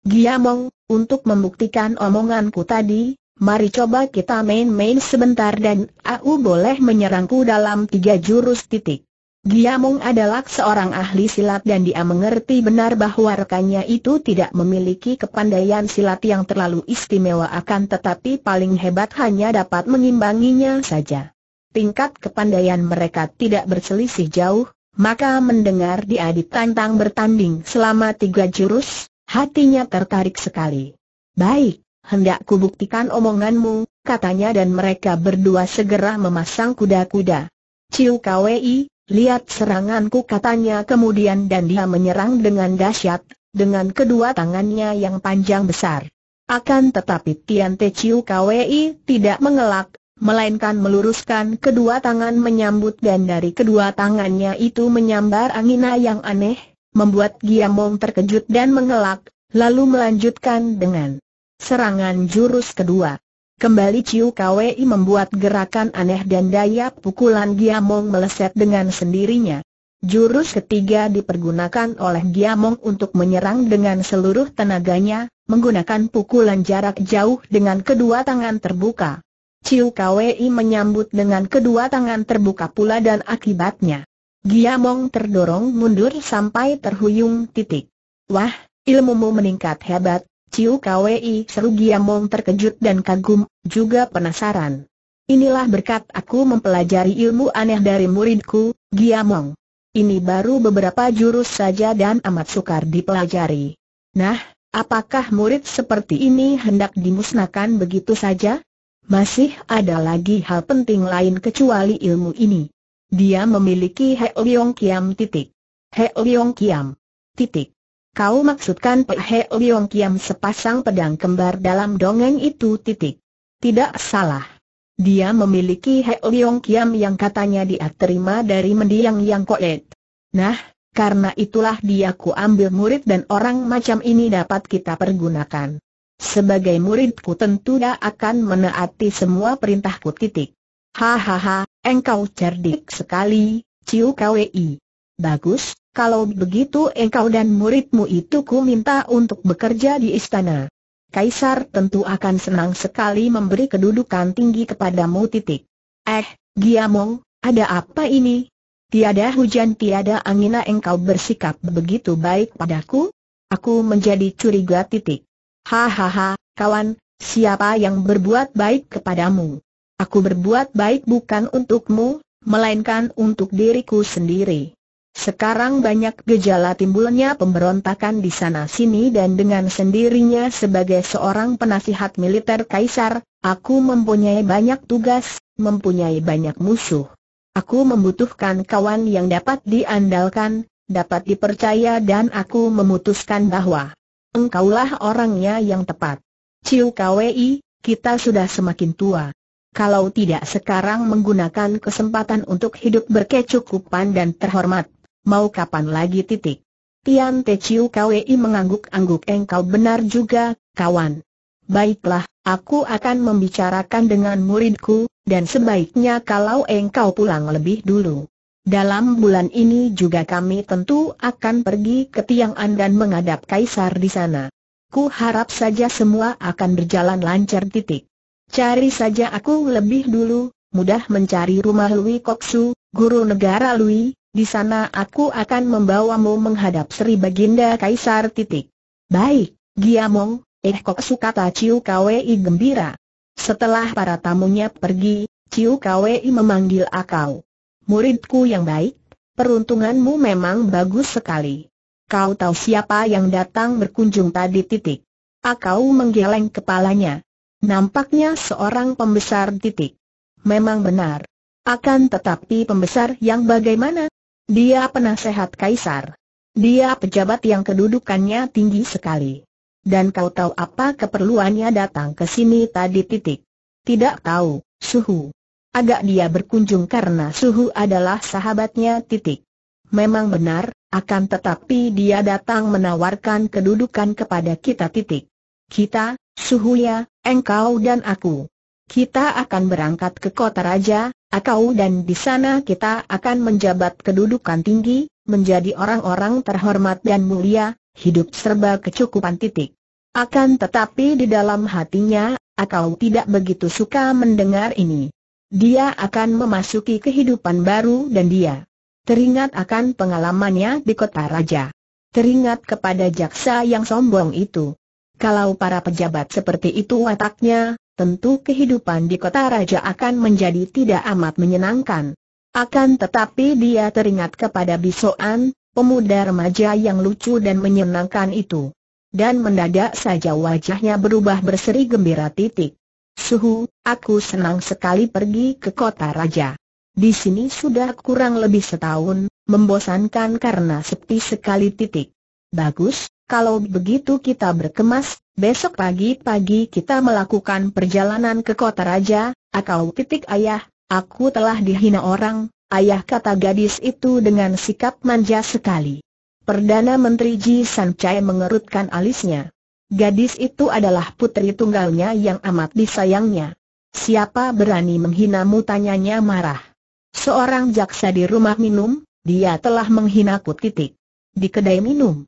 Giamong, untuk membuktikan omonganku tadi, Mari coba kita main-main sebentar dan aku boleh menyerangku dalam tiga jurus titik. Giamong adalah seorang ahli silat dan dia mengerti benar bahwa rekannya itu tidak memiliki kepandaian silat yang terlalu istimewa akan tetapi paling hebat hanya dapat mengimbanginya saja. Tingkat kepandaian mereka tidak berselisih jauh, maka mendengar dia ditantang bertanding selama tiga jurus, hatinya tertarik sekali. Baik, hendak kubuktikan omonganmu, katanya dan mereka berdua segera memasang kuda-kuda. Ciu Kwei, lihat seranganku katanya kemudian dan dia menyerang dengan dahsyat, dengan kedua tangannya yang panjang besar. Akan tetapi Tian Te Ciu Kwei tidak mengelak, melainkan meluruskan kedua tangan menyambut dan dari kedua tangannya itu menyambar angina yang aneh, membuat Giamong terkejut dan mengelak, lalu melanjutkan dengan Serangan jurus kedua. Kembali Ciu Kwei membuat gerakan aneh dan daya pukulan Giamong meleset dengan sendirinya. Jurus ketiga dipergunakan oleh Giamong untuk menyerang dengan seluruh tenaganya, menggunakan pukulan jarak jauh dengan kedua tangan terbuka. Ciu Kwei menyambut dengan kedua tangan terbuka pula dan akibatnya. Giamong terdorong mundur sampai terhuyung titik. Wah, ilmumu meningkat hebat, Ciu Kwei seru Giamong terkejut dan kagum, juga penasaran. Inilah berkat aku mempelajari ilmu aneh dari muridku, Giamong. Ini baru beberapa jurus saja dan amat sukar dipelajari. Nah, apakah murid seperti ini hendak dimusnahkan begitu saja? Masih ada lagi hal penting lain kecuali ilmu ini. Dia memiliki He Leong Kiam titik. He Leong Kiam. Titik. Kau maksudkan Pek He Leong Kiam sepasang pedang kembar dalam dongeng itu titik. Tidak salah. Dia memiliki He Leong Kiam yang katanya dia terima dari mendiang yang koet. Nah, karena itulah dia ku ambil murid dan orang macam ini dapat kita pergunakan. Sebagai muridku tentu dia akan menaati semua perintahku titik. Hahaha, engkau cerdik sekali, Ciu Kwei. Bagus, kalau begitu engkau dan muridmu itu ku minta untuk bekerja di istana. Kaisar tentu akan senang sekali memberi kedudukan tinggi kepadamu titik. Eh, Giamong, ada apa ini? Tiada hujan tiada angin engkau bersikap begitu baik padaku? Aku menjadi curiga titik. Hahaha, kawan, siapa yang berbuat baik kepadamu? Aku berbuat baik bukan untukmu, melainkan untuk diriku sendiri. Sekarang banyak gejala timbulnya pemberontakan di sana-sini dan dengan sendirinya sebagai seorang penasihat militer kaisar, aku mempunyai banyak tugas, mempunyai banyak musuh. Aku membutuhkan kawan yang dapat diandalkan, dapat dipercaya dan aku memutuskan bahwa engkaulah orangnya yang tepat. Ciu Kwei, kita sudah semakin tua. Kalau tidak sekarang menggunakan kesempatan untuk hidup berkecukupan dan terhormat, mau kapan lagi titik. Tian Te Chiu Kwei mengangguk-angguk engkau benar juga, kawan. Baiklah, aku akan membicarakan dengan muridku, dan sebaiknya kalau engkau pulang lebih dulu. Dalam bulan ini juga kami tentu akan pergi ke Tiangan dan menghadap Kaisar di sana. Ku harap saja semua akan berjalan lancar titik. Cari saja aku lebih dulu, mudah mencari rumah Lui Koksu, guru negara Lui, di sana aku akan membawamu menghadap Sri Baginda Kaisar titik. Baik, Giamong, eh Koksu kata Ciu Kwei gembira. Setelah para tamunya pergi, Ciu Kwei memanggil Akau. Muridku yang baik, peruntunganmu memang bagus sekali. Kau tahu siapa yang datang berkunjung tadi titik. Akau menggeleng kepalanya. Nampaknya seorang pembesar titik. Memang benar. Akan tetapi pembesar yang bagaimana? Dia penasehat kaisar. Dia pejabat yang kedudukannya tinggi sekali. Dan kau tahu apa keperluannya datang ke sini tadi titik? Tidak tahu, suhu. Agak dia berkunjung karena suhu adalah sahabatnya titik. Memang benar, akan tetapi dia datang menawarkan kedudukan kepada kita titik. Kita, suhu ya, engkau dan aku. Kita akan berangkat ke kota raja, Akau dan di sana kita akan menjabat kedudukan tinggi, menjadi orang-orang terhormat dan mulia, hidup serba kecukupan titik. Akan tetapi di dalam hatinya, Akau tidak begitu suka mendengar ini. Dia akan memasuki kehidupan baru dan dia teringat akan pengalamannya di kota raja. Teringat kepada jaksa yang sombong itu. Kalau para pejabat seperti itu wataknya, tentu kehidupan di kota raja akan menjadi tidak amat menyenangkan. Akan tetapi dia teringat kepada Bisoan, pemuda remaja yang lucu dan menyenangkan itu. Dan mendadak saja wajahnya berubah berseri gembira titik. Suhu, aku senang sekali pergi ke kota raja. Di sini sudah kurang lebih setahun, membosankan karena sepi sekali titik. Bagus, kalau begitu kita berkemas, besok pagi-pagi kita melakukan perjalanan ke kota raja, akau titik ayah, aku telah dihina orang, ayah kata gadis itu dengan sikap manja sekali. Perdana Menteri Ji San Chai mengerutkan alisnya. Gadis itu adalah putri tunggalnya yang amat disayangnya. Siapa berani menghinamu tanyanya marah. Seorang jaksa di rumah minum, dia telah menghinaku titik. Di kedai minum.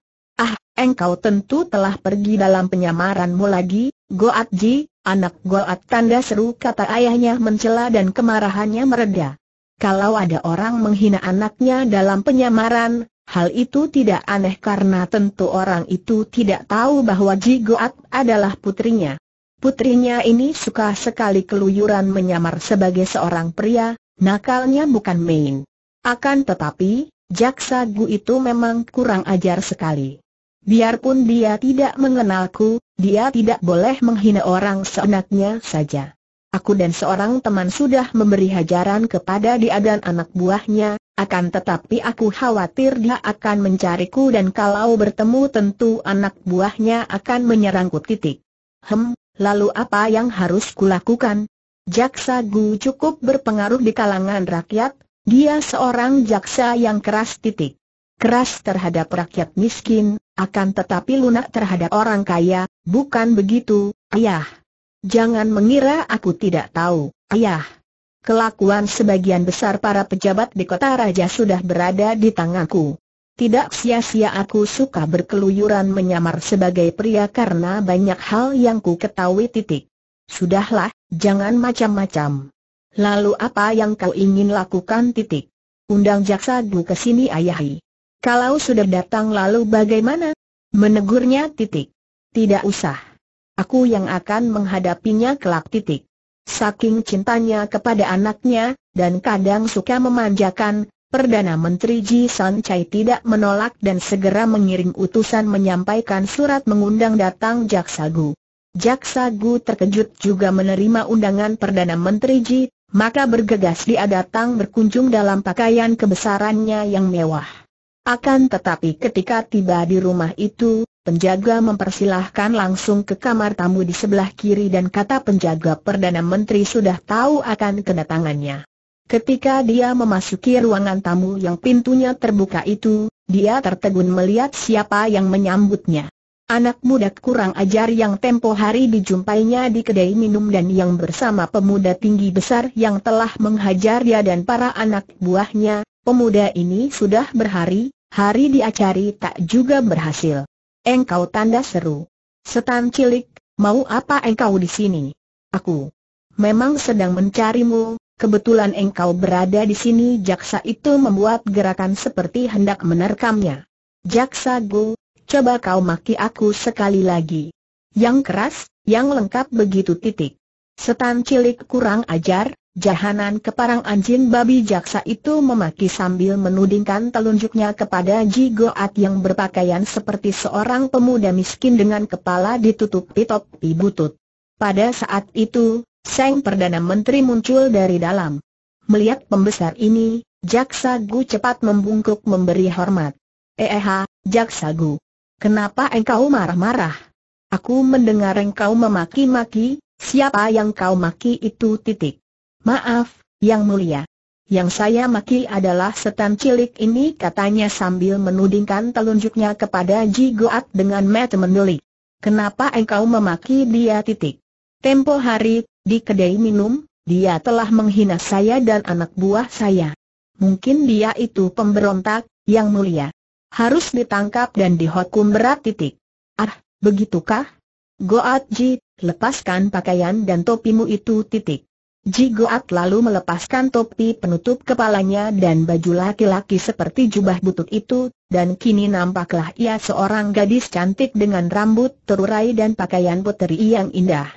Engkau tentu telah pergi dalam penyamaranmu lagi, Goat Ji, anak Goat tanda seru kata ayahnya mencela dan kemarahannya mereda. Kalau ada orang menghina anaknya dalam penyamaran, hal itu tidak aneh karena tentu orang itu tidak tahu bahwa Ji Goat adalah putrinya. Putrinya ini suka sekali keluyuran menyamar sebagai seorang pria, nakalnya bukan main. Akan tetapi, jaksa Gu itu memang kurang ajar sekali. Biarpun dia tidak mengenalku, dia tidak boleh menghina orang seenaknya saja. Aku dan seorang teman sudah memberi hajaran kepada dia dan anak buahnya, akan tetapi aku khawatir dia akan mencariku dan kalau bertemu tentu anak buahnya akan menyerangku titik. Hem, lalu apa yang harus kulakukan? Jaksa Gu cukup berpengaruh di kalangan rakyat, dia seorang jaksa yang keras titik. Keras terhadap rakyat miskin, akan tetapi lunak terhadap orang kaya, bukan begitu, ayah. Jangan mengira aku tidak tahu, ayah. Kelakuan sebagian besar para pejabat di kota raja sudah berada di tanganku. Tidak sia-sia aku suka berkeluyuran menyamar sebagai pria karena banyak hal yang ku ketahui titik. Sudahlah, jangan macam-macam. Lalu apa yang kau ingin lakukan titik? Undang jaksa gu ke sini ayahi. Kalau sudah datang lalu bagaimana? Menegurnya titik. Tidak usah. Aku yang akan menghadapinya kelak titik. Saking cintanya kepada anaknya, dan kadang suka memanjakan, Perdana Menteri Ji San Chai tidak menolak dan segera mengiring utusan menyampaikan surat mengundang datang Jaksa Gu. Jaksa Gu terkejut juga menerima undangan Perdana Menteri Ji, maka bergegas dia datang berkunjung dalam pakaian kebesarannya yang mewah. Akan tetapi ketika tiba di rumah itu, penjaga mempersilahkan langsung ke kamar tamu di sebelah kiri dan kata penjaga Perdana Menteri sudah tahu akan kedatangannya. Ketika dia memasuki ruangan tamu yang pintunya terbuka itu, dia tertegun melihat siapa yang menyambutnya. Anak muda kurang ajar yang tempo hari dijumpainya di kedai minum dan yang bersama pemuda tinggi besar yang telah menghajar dia dan para anak buahnya, pemuda ini sudah berhari, hari diacari tak juga berhasil. Engkau tanda seru. Setan cilik, mau apa engkau di sini? Aku. Memang sedang mencarimu, kebetulan engkau berada di sini jaksa itu membuat gerakan seperti hendak menerkamnya. Jaksa Gu, coba kau maki aku sekali lagi. Yang keras, yang lengkap begitu titik. Setan cilik kurang ajar, jahanan keparang anjing babi jaksa itu memaki sambil menudingkan telunjuknya kepada Ji Goat yang berpakaian seperti seorang pemuda miskin dengan kepala ditutupi topi butut. Pada saat itu, Seng Perdana Menteri muncul dari dalam. Melihat pembesar ini, Jaksa Gu cepat membungkuk memberi hormat. Eh, eh Jaksa Gu. Kenapa engkau marah-marah? Aku mendengar engkau memaki-maki, siapa yang kau maki itu titik. Maaf, Yang Mulia. Yang saya maki adalah setan cilik ini katanya sambil menudingkan telunjuknya kepada Ji Goat dengan mata mendelik. Kenapa engkau memaki dia titik? Tempo hari, di kedai minum, dia telah menghina saya dan anak buah saya. Mungkin dia itu pemberontak, Yang Mulia harus ditangkap dan dihukum berat titik. Ah, begitukah? Goat Ji, lepaskan pakaian dan topimu itu titik. Ji Goat lalu melepaskan topi penutup kepalanya dan baju laki-laki seperti jubah butut itu, dan kini nampaklah ia seorang gadis cantik dengan rambut terurai dan pakaian puteri yang indah.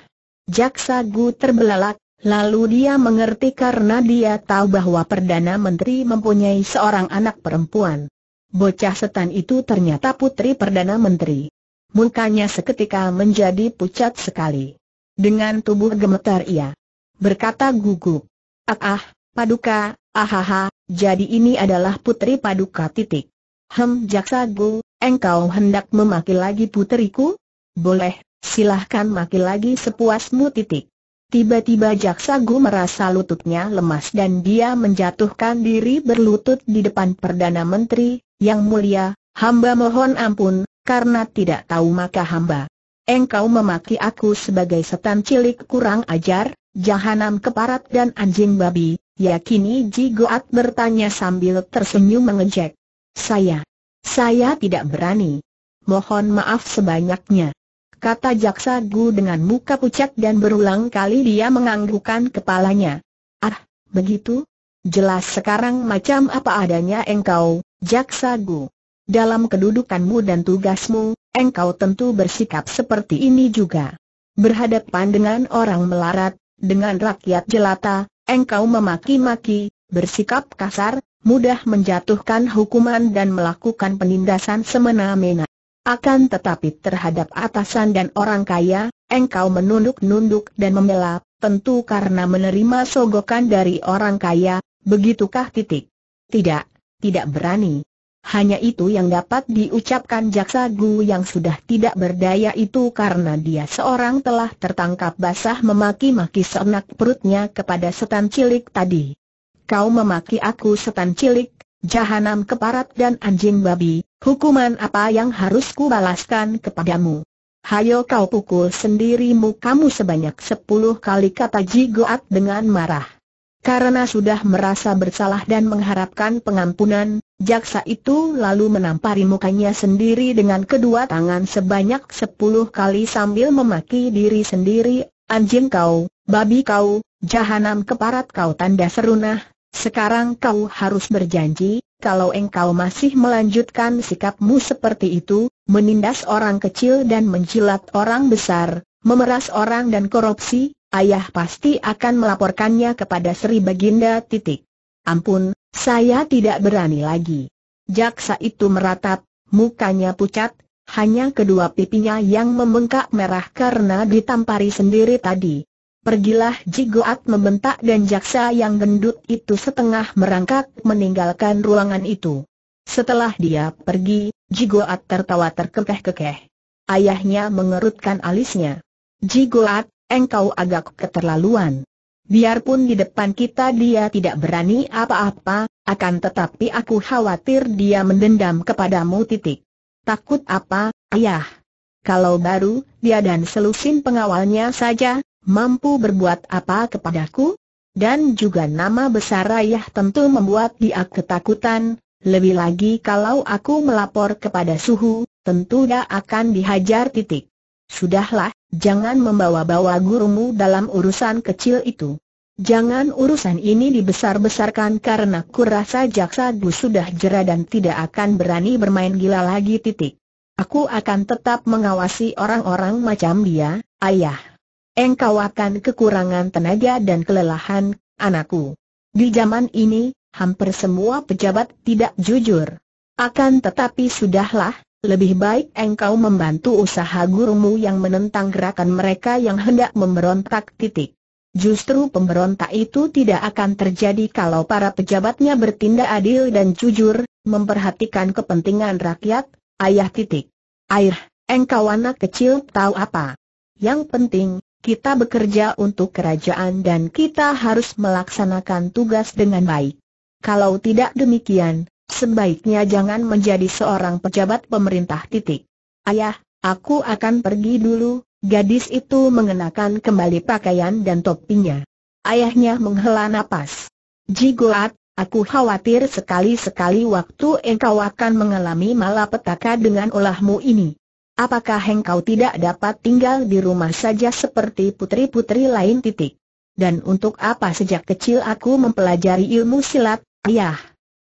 Jaksa Gu terbelalak, lalu dia mengerti karena dia tahu bahwa Perdana Menteri mempunyai seorang anak perempuan. Bocah setan itu ternyata putri Perdana Menteri. Mukanya seketika menjadi pucat sekali. Dengan tubuh gemetar ia berkata gugup. Ah ah, Paduka, ahaha, jadi ini adalah putri Paduka titik. Hem jaksa gu, engkau hendak memaki lagi puteriku? Boleh, silahkan maki lagi sepuasmu titik. Tiba-tiba jaksa gu merasa lututnya lemas dan dia menjatuhkan diri berlutut di depan Perdana Menteri, yang mulia, hamba mohon ampun, karena tidak tahu maka hamba. Engkau memaki aku sebagai setan cilik kurang ajar, jahanam keparat dan anjing babi, yakini Ji Goat bertanya sambil tersenyum mengejek. Saya, saya tidak berani. Mohon maaf sebanyaknya. Kata jaksa Gu dengan muka pucat dan berulang kali dia menganggukkan kepalanya. Ah, begitu? Jelas sekarang macam apa adanya engkau, Jaksa Gu. Dalam kedudukanmu dan tugasmu, engkau tentu bersikap seperti ini juga. Berhadapan dengan orang melarat, dengan rakyat jelata, engkau memaki-maki, bersikap kasar, mudah menjatuhkan hukuman dan melakukan penindasan semena-mena. Akan tetapi terhadap atasan dan orang kaya, engkau menunduk-nunduk dan membela, tentu karena menerima sogokan dari orang kaya, begitukah titik? Tidak, tidak berani. Hanya itu yang dapat diucapkan jaksa Gu yang sudah tidak berdaya itu karena dia seorang telah tertangkap basah memaki-maki senak perutnya kepada setan cilik tadi. Kau memaki aku setan cilik, jahanam keparat dan anjing babi, hukuman apa yang harus kubalaskan kepadamu? Hayo kau pukul sendiri mukamu sebanyak sepuluh kali kata Jigoat dengan marah. Karena sudah merasa bersalah dan mengharapkan pengampunan, jaksa itu lalu menampari mukanya sendiri dengan kedua tangan sebanyak sepuluh kali sambil memaki diri sendiri, anjing kau, babi kau, jahanam keparat kau tanda serunah, sekarang kau harus berjanji, kalau engkau masih melanjutkan sikapmu seperti itu, menindas orang kecil dan menjilat orang besar, memeras orang dan korupsi, ayah pasti akan melaporkannya kepada Sri Baginda titik. Ampun, saya tidak berani lagi. Jaksa itu meratap, mukanya pucat, hanya kedua pipinya yang membengkak merah karena ditampari sendiri tadi. Pergilah Jigoat membentak dan jaksa yang gendut itu setengah merangkak meninggalkan ruangan itu. Setelah dia pergi, Jigoat tertawa terkekeh-kekeh. ayahnya mengerutkan alisnya. Jigoat, engkau agak keterlaluan. Biarpun di depan kita dia tidak berani apa-apa, akan tetapi aku khawatir dia mendendam kepadamu titik. Takut apa, ayah? Kalau baru, dia dan selusin pengawalnya saja, mampu berbuat apa kepadaku? Dan juga nama besar ayah tentu membuat dia ketakutan, lebih lagi kalau aku melapor kepada suhu, tentu dia akan dihajar titik. Sudahlah, jangan membawa-bawa gurumu dalam urusan kecil itu. Jangan urusan ini dibesar-besarkan karena kurasa jaksa Gu sudah jera dan tidak akan berani bermain gila lagi titik. Aku akan tetap mengawasi orang-orang macam dia, ayah. Engkau akan kekurangan tenaga dan kelelahan, anakku. Di zaman ini, hampir semua pejabat tidak jujur. Akan tetapi sudahlah, lebih baik engkau membantu usaha gurumu yang menentang gerakan mereka yang hendak memberontak titik. Justru pemberontak itu tidak akan terjadi kalau para pejabatnya bertindak adil dan jujur, memperhatikan kepentingan rakyat, ayah titik. Air, engkau anak kecil tahu apa? Yang penting, kita bekerja untuk kerajaan dan kita harus melaksanakan tugas dengan baik. Kalau tidak demikian, sebaiknya jangan menjadi seorang pejabat pemerintah titik. Ayah, aku akan pergi dulu, gadis itu mengenakan kembali pakaian dan topinya. Ayahnya menghela napas. Jigoat, aku khawatir sekali-sekali waktu engkau akan mengalami malapetaka dengan olahmu ini. Apakah engkau tidak dapat tinggal di rumah saja seperti putri-putri lain titik? Dan untuk apa sejak kecil aku mempelajari ilmu silat, ayah?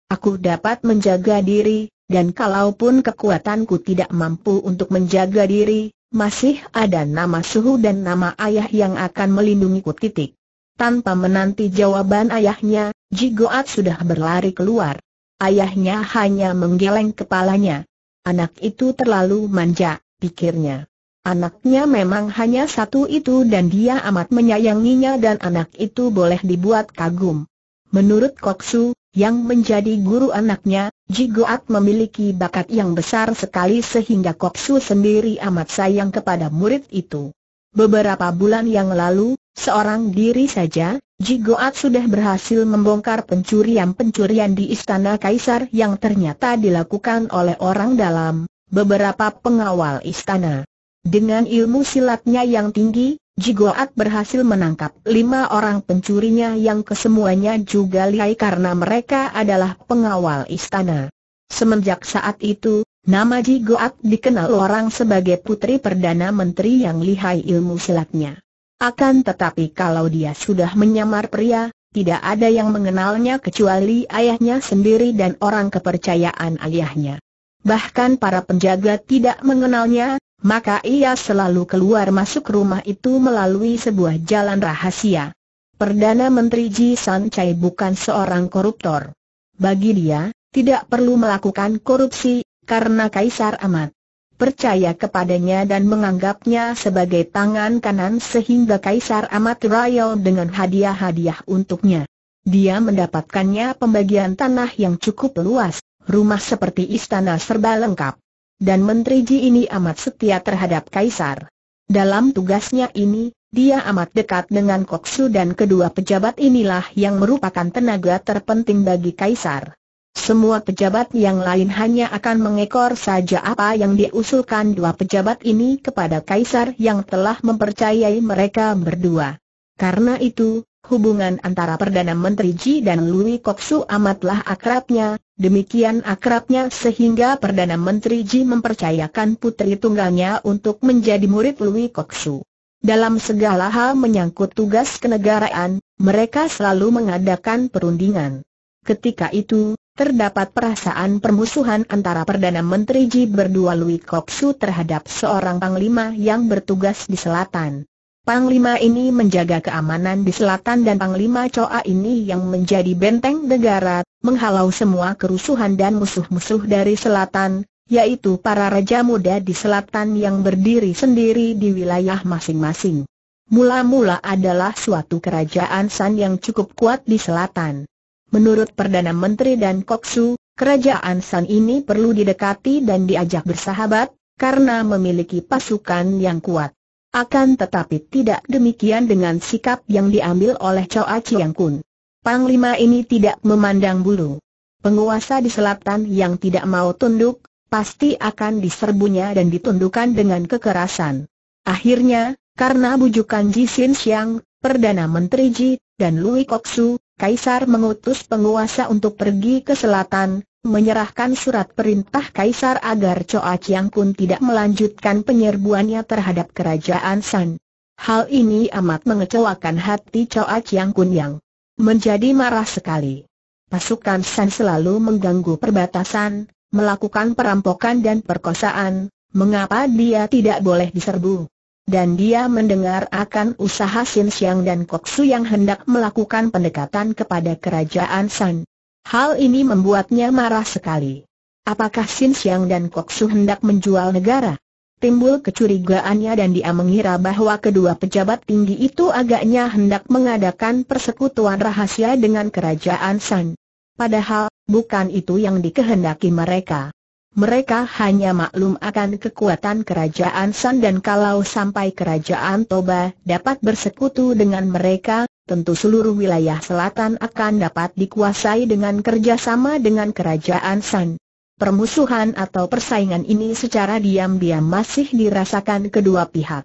Aku dapat menjaga diri, dan kalaupun kekuatanku tidak mampu untuk menjaga diri, masih ada nama suhu dan nama ayah yang akan melindungiku titik. Tanpa menanti jawaban ayahnya, Jigoat sudah berlari keluar. Ayahnya hanya menggeleng kepalanya. Anak itu terlalu manja, pikirnya. Anaknya memang hanya satu itu dan dia amat menyayanginya dan anak itu boleh dibuat kagum. Menurut Koksu, yang menjadi guru anaknya, Jigoat memiliki bakat yang besar sekali sehingga Koksu sendiri amat sayang kepada murid itu. Beberapa bulan yang lalu, seorang diri saja, Jigoat sudah berhasil membongkar pencurian-pencurian di istana kaisar yang ternyata dilakukan oleh orang dalam, beberapa pengawal istana. Dengan ilmu silatnya yang tinggi, Jigoat berhasil menangkap lima orang pencurinya yang kesemuanya juga lihai karena mereka adalah pengawal istana. Semenjak saat itu, nama Jigoat dikenal orang sebagai putri Perdana Menteri yang lihai ilmu silatnya. Akan tetapi kalau dia sudah menyamar pria, tidak ada yang mengenalnya kecuali ayahnya sendiri dan orang kepercayaan ayahnya. Bahkan para penjaga tidak mengenalnya, maka ia selalu keluar masuk rumah itu melalui sebuah jalan rahasia. Perdana Menteri Ji San Chai bukan seorang koruptor. Bagi dia, tidak perlu melakukan korupsi, karena Kaisar amat percaya kepadanya dan menganggapnya sebagai tangan kanan sehingga Kaisar amat royal dengan hadiah-hadiah untuknya. Dia mendapatkannya pembagian tanah yang cukup luas, rumah seperti istana serba lengkap dan Menteri Ji ini amat setia terhadap Kaisar. Dalam tugasnya ini, dia amat dekat dengan Koksu dan kedua pejabat inilah yang merupakan tenaga terpenting bagi Kaisar. Semua pejabat yang lain hanya akan mengekor saja apa yang diusulkan dua pejabat ini kepada Kaisar yang telah mempercayai mereka berdua. Karena itu, hubungan antara Perdana Menteri Ji dan Louis Koksu amatlah akrabnya, Demikian akrabnya sehingga Perdana Menteri Ji mempercayakan putri tunggalnya untuk menjadi murid Louis Koksu. Dalam segala hal menyangkut tugas kenegaraan, mereka selalu mengadakan perundingan. Ketika itu, terdapat perasaan permusuhan antara Perdana Menteri Ji berdua Louis Koksu terhadap seorang panglima yang bertugas di selatan. Panglima ini menjaga keamanan di selatan dan Panglima Choa ini yang menjadi benteng negara, menghalau semua kerusuhan dan musuh-musuh dari selatan, yaitu para raja muda di selatan yang berdiri sendiri di wilayah masing-masing. Mula-mula adalah suatu kerajaan San yang cukup kuat di selatan. Menurut Perdana Menteri dan Koksu, kerajaan San ini perlu didekati dan diajak bersahabat, karena memiliki pasukan yang kuat. Akan tetapi tidak demikian dengan sikap yang diambil oleh Choa Chiang Kun. Panglima ini tidak memandang bulu. Penguasa di selatan yang tidak mau tunduk, pasti akan diserbunya dan ditundukkan dengan kekerasan. Akhirnya, karena bujukan Ji Sin Xiang, Perdana Menteri Ji, dan Lui Koksu, Kaisar mengutus penguasa untuk pergi ke selatan, menyerahkan surat perintah Kaisar agar Choa Chiang Kun tidak melanjutkan penyerbuannya terhadap kerajaan San. Hal ini amat mengecewakan hati Choa Chiang Kun yang menjadi marah sekali. Pasukan San selalu mengganggu perbatasan, melakukan perampokan dan perkosaan, mengapa dia tidak boleh diserbu? dan dia mendengar akan usaha Sin Xiang dan Koksu yang hendak melakukan pendekatan kepada kerajaan San. Hal ini membuatnya marah sekali. Apakah Sin Xiang dan Koksu hendak menjual negara? Timbul kecurigaannya dan dia mengira bahwa kedua pejabat tinggi itu agaknya hendak mengadakan persekutuan rahasia dengan kerajaan San. Padahal, bukan itu yang dikehendaki mereka. Mereka hanya maklum akan kekuatan kerajaan San dan kalau sampai kerajaan Toba dapat bersekutu dengan mereka, tentu seluruh wilayah selatan akan dapat dikuasai dengan kerjasama dengan kerajaan San. Permusuhan atau persaingan ini secara diam-diam masih dirasakan kedua pihak.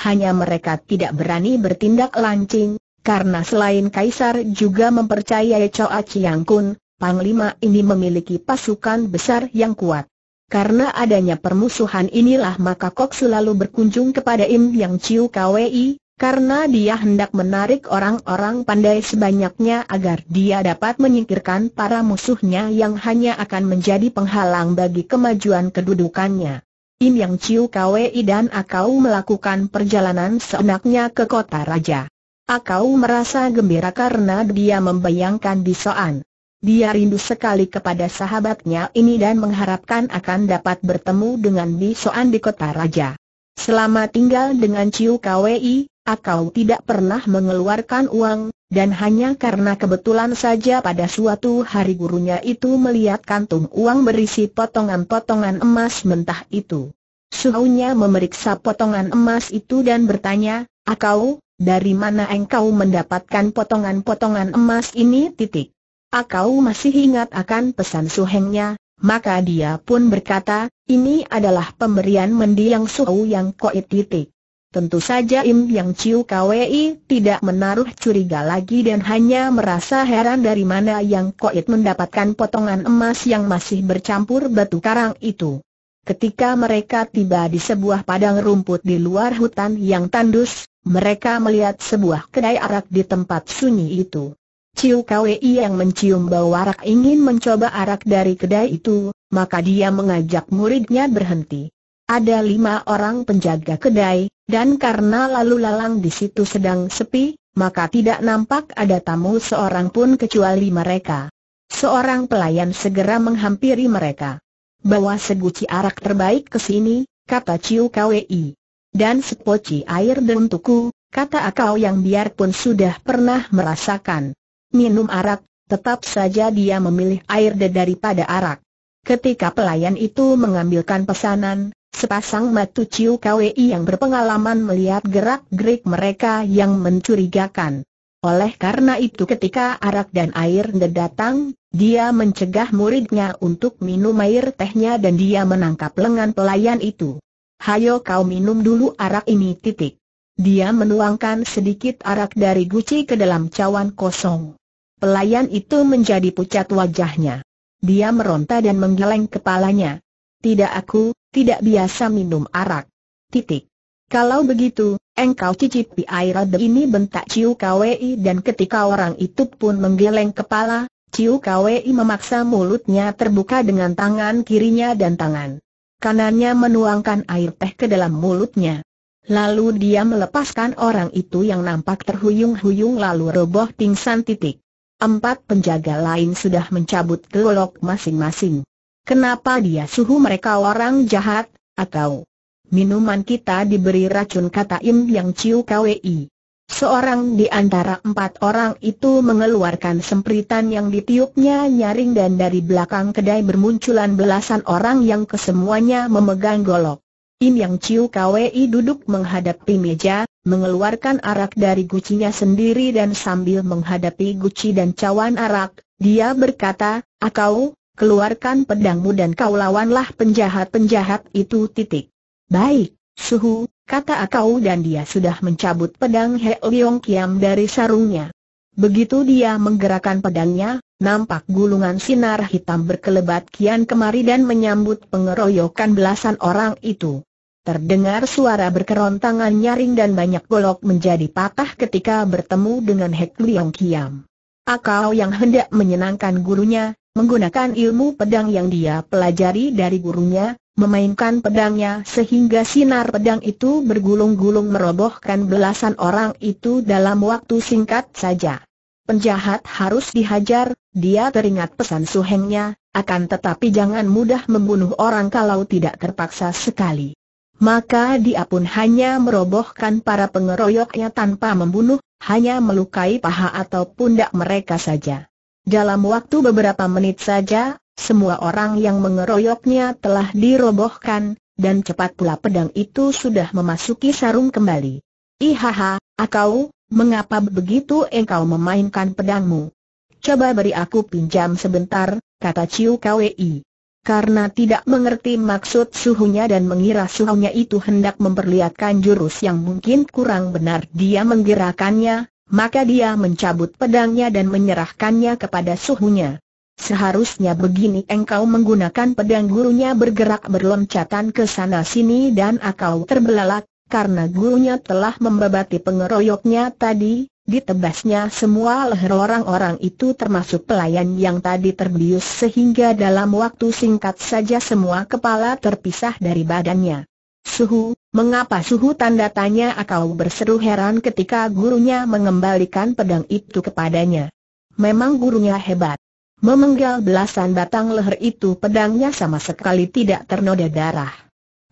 Hanya mereka tidak berani bertindak lancing, karena selain Kaisar juga mempercayai Choa Chiang Kun, Panglima ini memiliki pasukan besar yang kuat. Karena adanya permusuhan inilah maka Kok selalu berkunjung kepada Im Yang Chiu Kwei, karena dia hendak menarik orang-orang pandai sebanyaknya agar dia dapat menyingkirkan para musuhnya yang hanya akan menjadi penghalang bagi kemajuan kedudukannya. Im Yang Chiu Kwei dan Akau melakukan perjalanan seenaknya ke kota raja. Akau merasa gembira karena dia membayangkan Bisoan. Dia rindu sekali kepada sahabatnya ini dan mengharapkan akan dapat bertemu dengan Bisoan di kota raja. Selama tinggal dengan Ciu Kwei, Akau tidak pernah mengeluarkan uang, dan hanya karena kebetulan saja pada suatu hari gurunya itu melihat kantung uang berisi potongan-potongan emas mentah itu. Suhunya memeriksa potongan emas itu dan bertanya, Akau, dari mana engkau mendapatkan potongan-potongan emas ini titik. Akau masih ingat akan pesan suhengnya, maka dia pun berkata, ini adalah pemberian mendiang suhu yang koit titik. Tentu saja Im Yang Ciu Kwei tidak menaruh curiga lagi dan hanya merasa heran dari mana Yang Koit mendapatkan potongan emas yang masih bercampur batu karang itu. Ketika mereka tiba di sebuah padang rumput di luar hutan yang tandus, mereka melihat sebuah kedai arak di tempat sunyi itu. Ciu Kwei yang mencium bau arak ingin mencoba arak dari kedai itu, maka dia mengajak muridnya berhenti. Ada lima orang penjaga kedai, dan karena lalu lalang di situ sedang sepi, maka tidak nampak ada tamu seorang pun kecuali mereka. Seorang pelayan segera menghampiri mereka. Bawa seguci arak terbaik ke sini, kata Ciu Kwei. Dan sepoci air untukku, kata Akau yang biarpun sudah pernah merasakan minum arak, tetap saja dia memilih air daripada arak. Ketika pelayan itu mengambilkan pesanan, sepasang matu Ciu Kwei yang berpengalaman melihat gerak-gerik mereka yang mencurigakan. Oleh karena itu ketika arak dan air datang, dia mencegah muridnya untuk minum air tehnya dan dia menangkap lengan pelayan itu. Hayo kau minum dulu arak ini titik. Dia menuangkan sedikit arak dari guci ke dalam cawan kosong. Pelayan itu menjadi pucat wajahnya. Dia meronta dan menggeleng kepalanya. Tidak aku, tidak biasa minum arak. Titik. Kalau begitu, engkau cicipi air ini bentak Ciu Kwei dan ketika orang itu pun menggeleng kepala, Ciu Kwei memaksa mulutnya terbuka dengan tangan kirinya dan tangan kanannya menuangkan air teh ke dalam mulutnya. Lalu dia melepaskan orang itu yang nampak terhuyung-huyung lalu roboh pingsan titik. Empat penjaga lain sudah mencabut golok masing-masing. Kenapa dia suhu mereka orang jahat, atau minuman kita diberi racun kata Im Yang Ciu Kwei. Seorang di antara empat orang itu mengeluarkan sempritan yang ditiupnya nyaring dan dari belakang kedai bermunculan belasan orang yang kesemuanya memegang golok. Im Yang Chiu KWI duduk menghadapi meja, mengeluarkan arak dari gucinya sendiri dan sambil menghadapi guci dan cawan arak, dia berkata, Akau, keluarkan pedangmu dan kau lawanlah penjahat-penjahat itu titik. Baik, suhu, kata Akau dan dia sudah mencabut pedang He Leong Kiam dari sarungnya. Begitu dia menggerakkan pedangnya, nampak gulungan sinar hitam berkelebat kian kemari dan menyambut pengeroyokan belasan orang itu. Terdengar suara berkerontangan nyaring dan banyak golok menjadi patah ketika bertemu dengan Hek Liong Kiam. Akau yang hendak menyenangkan gurunya, menggunakan ilmu pedang yang dia pelajari dari gurunya, memainkan pedangnya sehingga sinar pedang itu bergulung-gulung merobohkan belasan orang itu dalam waktu singkat saja penjahat harus dihajar, dia teringat pesan suhengnya, akan tetapi jangan mudah membunuh orang kalau tidak terpaksa sekali. Maka dia pun hanya merobohkan para pengeroyoknya tanpa membunuh, hanya melukai paha atau pundak mereka saja. Dalam waktu beberapa menit saja, semua orang yang mengeroyoknya telah dirobohkan, dan cepat pula pedang itu sudah memasuki sarung kembali. Ihaha, akau, Mengapa begitu engkau memainkan pedangmu? Coba beri aku pinjam sebentar, kata Ciu Kwei. Karena tidak mengerti maksud suhunya dan mengira suhunya itu hendak memperlihatkan jurus yang mungkin kurang benar dia menggerakkannya, maka dia mencabut pedangnya dan menyerahkannya kepada suhunya. Seharusnya begini engkau menggunakan pedang gurunya bergerak berloncatan ke sana sini dan akau terbelalak, karena gurunya telah membabati pengeroyoknya tadi, ditebasnya semua leher orang-orang itu termasuk pelayan yang tadi terbius sehingga dalam waktu singkat saja semua kepala terpisah dari badannya. Suhu, mengapa suhu tanda tanya akau berseru heran ketika gurunya mengembalikan pedang itu kepadanya. Memang gurunya hebat. Memenggal belasan batang leher itu pedangnya sama sekali tidak ternoda darah.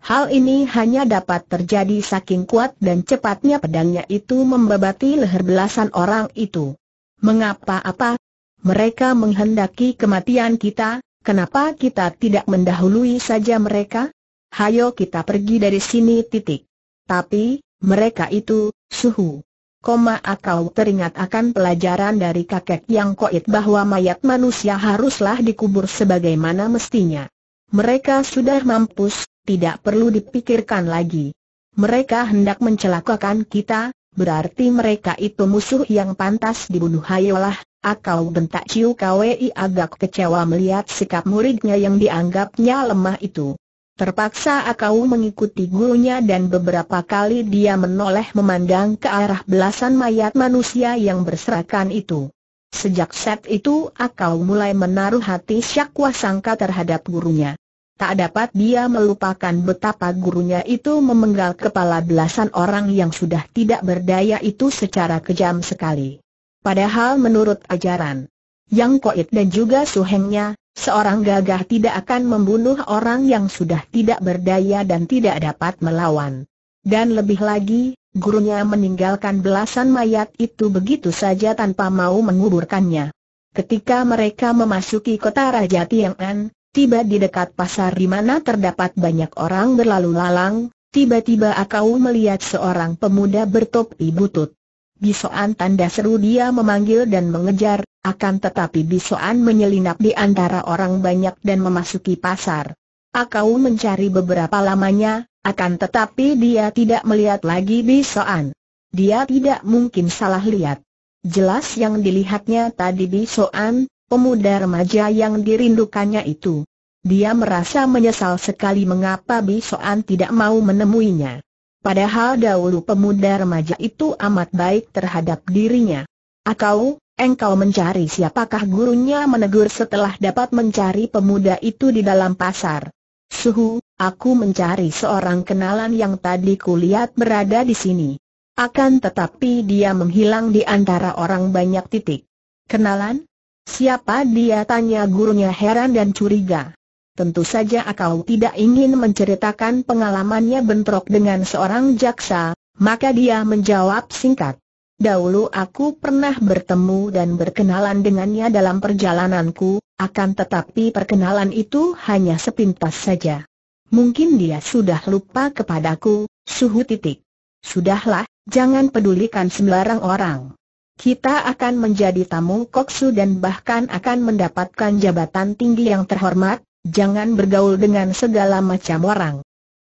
Hal ini hanya dapat terjadi saking kuat dan cepatnya pedangnya itu membabati leher belasan orang itu. Mengapa apa? Mereka menghendaki kematian kita, kenapa kita tidak mendahului saja mereka? Hayo kita pergi dari sini titik. Tapi, mereka itu, suhu. Koma akau teringat akan pelajaran dari kakek yang koit bahwa mayat manusia haruslah dikubur sebagaimana mestinya. Mereka sudah mampus, tidak perlu dipikirkan lagi. Mereka hendak mencelakakan kita, berarti mereka itu musuh yang pantas dibunuh hayolah, akau bentak Ciu Kwei agak kecewa melihat sikap muridnya yang dianggapnya lemah itu. Terpaksa akau mengikuti gurunya dan beberapa kali dia menoleh memandang ke arah belasan mayat manusia yang berserakan itu. Sejak saat itu akau mulai menaruh hati syakwa sangka terhadap gurunya. Tak dapat dia melupakan betapa gurunya itu memenggal kepala belasan orang yang sudah tidak berdaya itu secara kejam sekali. Padahal menurut ajaran Yang Koit dan juga suhengnya, seorang gagah tidak akan membunuh orang yang sudah tidak berdaya dan tidak dapat melawan. Dan lebih lagi, gurunya meninggalkan belasan mayat itu begitu saja tanpa mau menguburkannya. Ketika mereka memasuki kota Raja Tiangan, Tiba di dekat pasar di mana terdapat banyak orang berlalu lalang, tiba-tiba Akau melihat seorang pemuda bertopi butut. Bisoan tanda seru dia memanggil dan mengejar, akan tetapi Bisoan menyelinap di antara orang banyak dan memasuki pasar. Akau mencari beberapa lamanya, akan tetapi dia tidak melihat lagi Bisoan. Dia tidak mungkin salah lihat. Jelas yang dilihatnya tadi Bisoan, pemuda remaja yang dirindukannya itu. Dia merasa menyesal sekali mengapa Bisoan tidak mau menemuinya. Padahal dahulu pemuda remaja itu amat baik terhadap dirinya. Akau, engkau mencari siapakah gurunya menegur setelah dapat mencari pemuda itu di dalam pasar. Suhu, aku mencari seorang kenalan yang tadi kulihat berada di sini. Akan tetapi dia menghilang di antara orang banyak titik. Kenalan? Siapa dia tanya gurunya heran dan curiga. Tentu saja akau tidak ingin menceritakan pengalamannya bentrok dengan seorang jaksa, maka dia menjawab singkat. Dahulu aku pernah bertemu dan berkenalan dengannya dalam perjalananku, akan tetapi perkenalan itu hanya sepintas saja. Mungkin dia sudah lupa kepadaku, suhu titik. Sudahlah, jangan pedulikan sembarang orang. Kita akan menjadi tamu koksu dan bahkan akan mendapatkan jabatan tinggi yang terhormat, jangan bergaul dengan segala macam orang.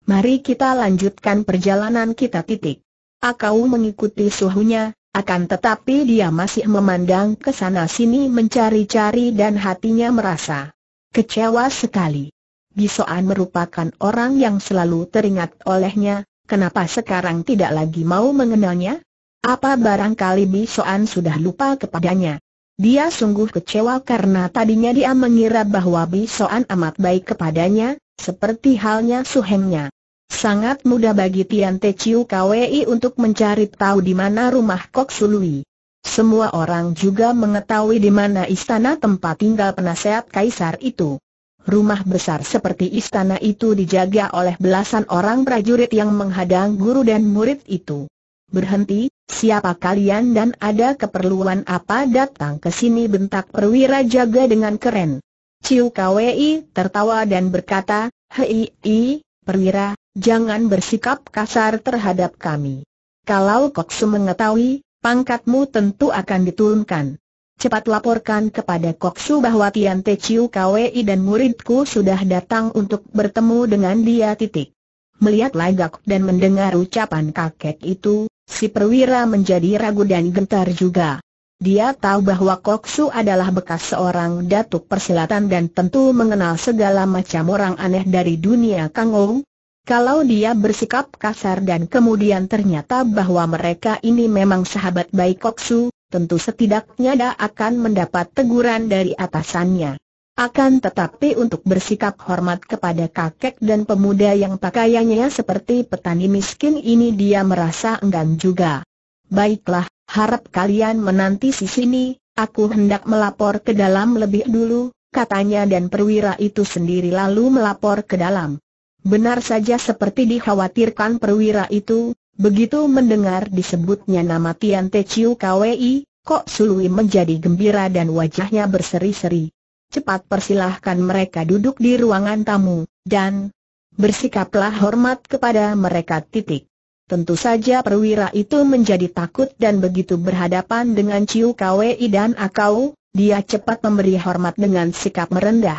Mari kita lanjutkan perjalanan kita titik. Akau mengikuti suhunya, akan tetapi dia masih memandang ke sana sini mencari-cari dan hatinya merasa kecewa sekali. Bisoan merupakan orang yang selalu teringat olehnya, kenapa sekarang tidak lagi mau mengenalnya? Apa barangkali Bisoan sudah lupa kepadanya? Dia sungguh kecewa karena tadinya dia mengira bahwa Bisoan amat baik kepadanya, seperti halnya suhengnya. Sangat mudah bagi Tian Te Chiu KWI untuk mencari tahu di mana rumah Kok Sului. Semua orang juga mengetahui di mana istana tempat tinggal penasehat kaisar itu. Rumah besar seperti istana itu dijaga oleh belasan orang prajurit yang menghadang guru dan murid itu. Berhenti, siapa kalian dan ada keperluan apa datang ke sini bentak perwira jaga dengan keren. Ciu Kwei tertawa dan berkata, Hei, i, perwira, jangan bersikap kasar terhadap kami. Kalau Koksu mengetahui, pangkatmu tentu akan diturunkan. Cepat laporkan kepada Koksu bahwa Tian Te Chiu KWI dan muridku sudah datang untuk bertemu dengan dia titik. Melihat lagak dan mendengar ucapan kakek itu, si perwira menjadi ragu dan gentar juga. Dia tahu bahwa Koksu adalah bekas seorang datuk persilatan dan tentu mengenal segala macam orang aneh dari dunia Kangou. Kalau dia bersikap kasar dan kemudian ternyata bahwa mereka ini memang sahabat baik Koksu, tentu setidaknya dia akan mendapat teguran dari atasannya. Akan tetapi untuk bersikap hormat kepada kakek dan pemuda yang pakaiannya seperti petani miskin ini dia merasa enggan juga. Baiklah, harap kalian menanti di sini, aku hendak melapor ke dalam lebih dulu, katanya dan perwira itu sendiri lalu melapor ke dalam. Benar saja seperti dikhawatirkan perwira itu, Begitu mendengar disebutnya nama Tian Te Chiu KWI, Kok Sului menjadi gembira dan wajahnya berseri-seri. Cepat persilahkan mereka duduk di ruangan tamu, dan bersikaplah hormat kepada mereka titik. Tentu saja perwira itu menjadi takut dan begitu berhadapan dengan Chiu KWI dan Akau, dia cepat memberi hormat dengan sikap merendah.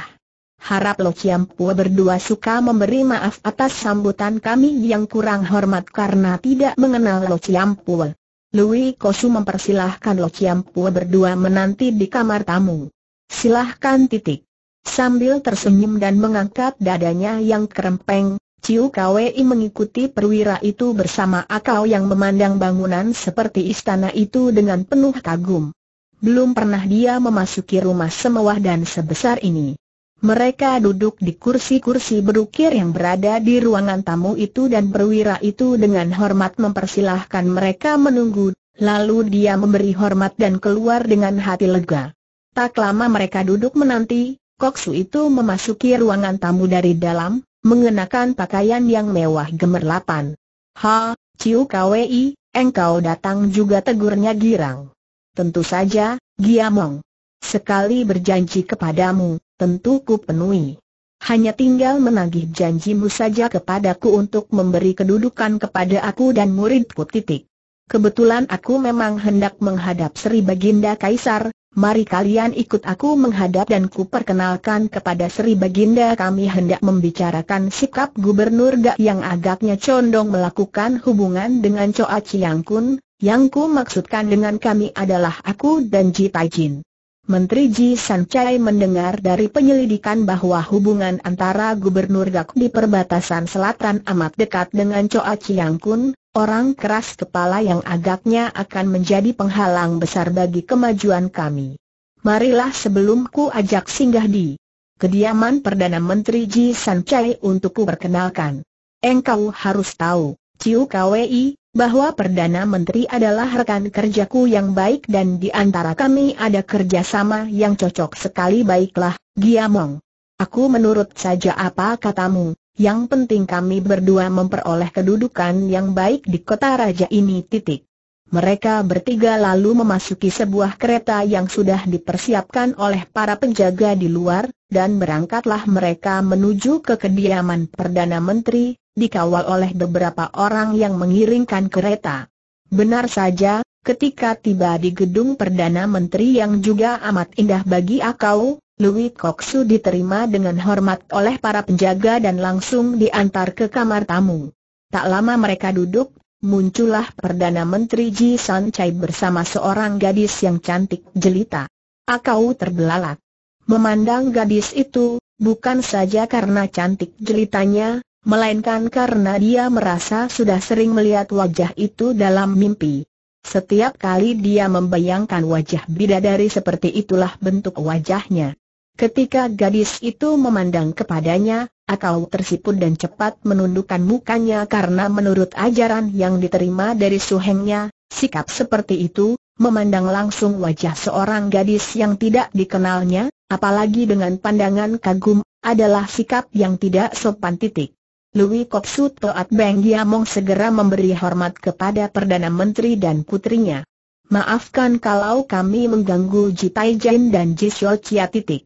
Harap Lo Pua berdua suka memberi maaf atas sambutan kami yang kurang hormat karena tidak mengenal Lo Pua. Louis Kosu mempersilahkan Lo Pua berdua menanti di kamar tamu. Silahkan titik. Sambil tersenyum dan mengangkat dadanya yang kerempeng, Ciu Kwei mengikuti perwira itu bersama Akau yang memandang bangunan seperti istana itu dengan penuh kagum. Belum pernah dia memasuki rumah semewah dan sebesar ini. Mereka duduk di kursi-kursi berukir yang berada di ruangan tamu itu dan perwira itu dengan hormat mempersilahkan mereka menunggu, lalu dia memberi hormat dan keluar dengan hati lega. Tak lama mereka duduk menanti, Koksu itu memasuki ruangan tamu dari dalam, mengenakan pakaian yang mewah gemerlapan. Ha, Ciu Kwei, engkau datang juga tegurnya girang. Tentu saja, Giamong. Sekali berjanji kepadamu, tentu ku penuhi. Hanya tinggal menagih janjimu saja kepadaku untuk memberi kedudukan kepada aku dan muridku titik. Kebetulan aku memang hendak menghadap Sri Baginda Kaisar, mari kalian ikut aku menghadap dan ku perkenalkan kepada Sri Baginda kami hendak membicarakan sikap Gubernur Gak yang agaknya condong melakukan hubungan dengan Choa Chiang Kun, yang ku maksudkan dengan kami adalah aku dan Ji Jin. Menteri Ji Sancai mendengar dari penyelidikan bahwa hubungan antara Gubernur Gak di perbatasan selatan amat dekat dengan Choa Chiang Kun, orang keras kepala yang agaknya akan menjadi penghalang besar bagi kemajuan kami. Marilah sebelum ku ajak singgah di kediaman Perdana Menteri Ji Sancai untuk ku perkenalkan. Engkau harus tahu, Ciu Kwei, bahwa Perdana Menteri adalah rekan kerjaku yang baik dan di antara kami ada kerjasama yang cocok sekali baiklah, Giamong. Aku menurut saja apa katamu, yang penting kami berdua memperoleh kedudukan yang baik di kota raja ini titik. Mereka bertiga lalu memasuki sebuah kereta yang sudah dipersiapkan oleh para penjaga di luar, dan berangkatlah mereka menuju ke kediaman Perdana Menteri, dikawal oleh beberapa orang yang mengiringkan kereta. Benar saja, ketika tiba di gedung Perdana Menteri yang juga amat indah bagi Akau, Louis Koksu diterima dengan hormat oleh para penjaga dan langsung diantar ke kamar tamu. Tak lama mereka duduk, muncullah Perdana Menteri Ji San Chai bersama seorang gadis yang cantik jelita. Akau terbelalak. Memandang gadis itu, bukan saja karena cantik jelitanya, melainkan karena dia merasa sudah sering melihat wajah itu dalam mimpi. Setiap kali dia membayangkan wajah bidadari seperti itulah bentuk wajahnya. Ketika gadis itu memandang kepadanya, Akau tersiput dan cepat menundukkan mukanya karena menurut ajaran yang diterima dari suhengnya, sikap seperti itu, memandang langsung wajah seorang gadis yang tidak dikenalnya, apalagi dengan pandangan kagum, adalah sikap yang tidak sopan titik. Louis Koksu Toat Beng Giamong segera memberi hormat kepada Perdana Menteri dan putrinya. Maafkan kalau kami mengganggu Ji Taijen dan Ji Chia titik.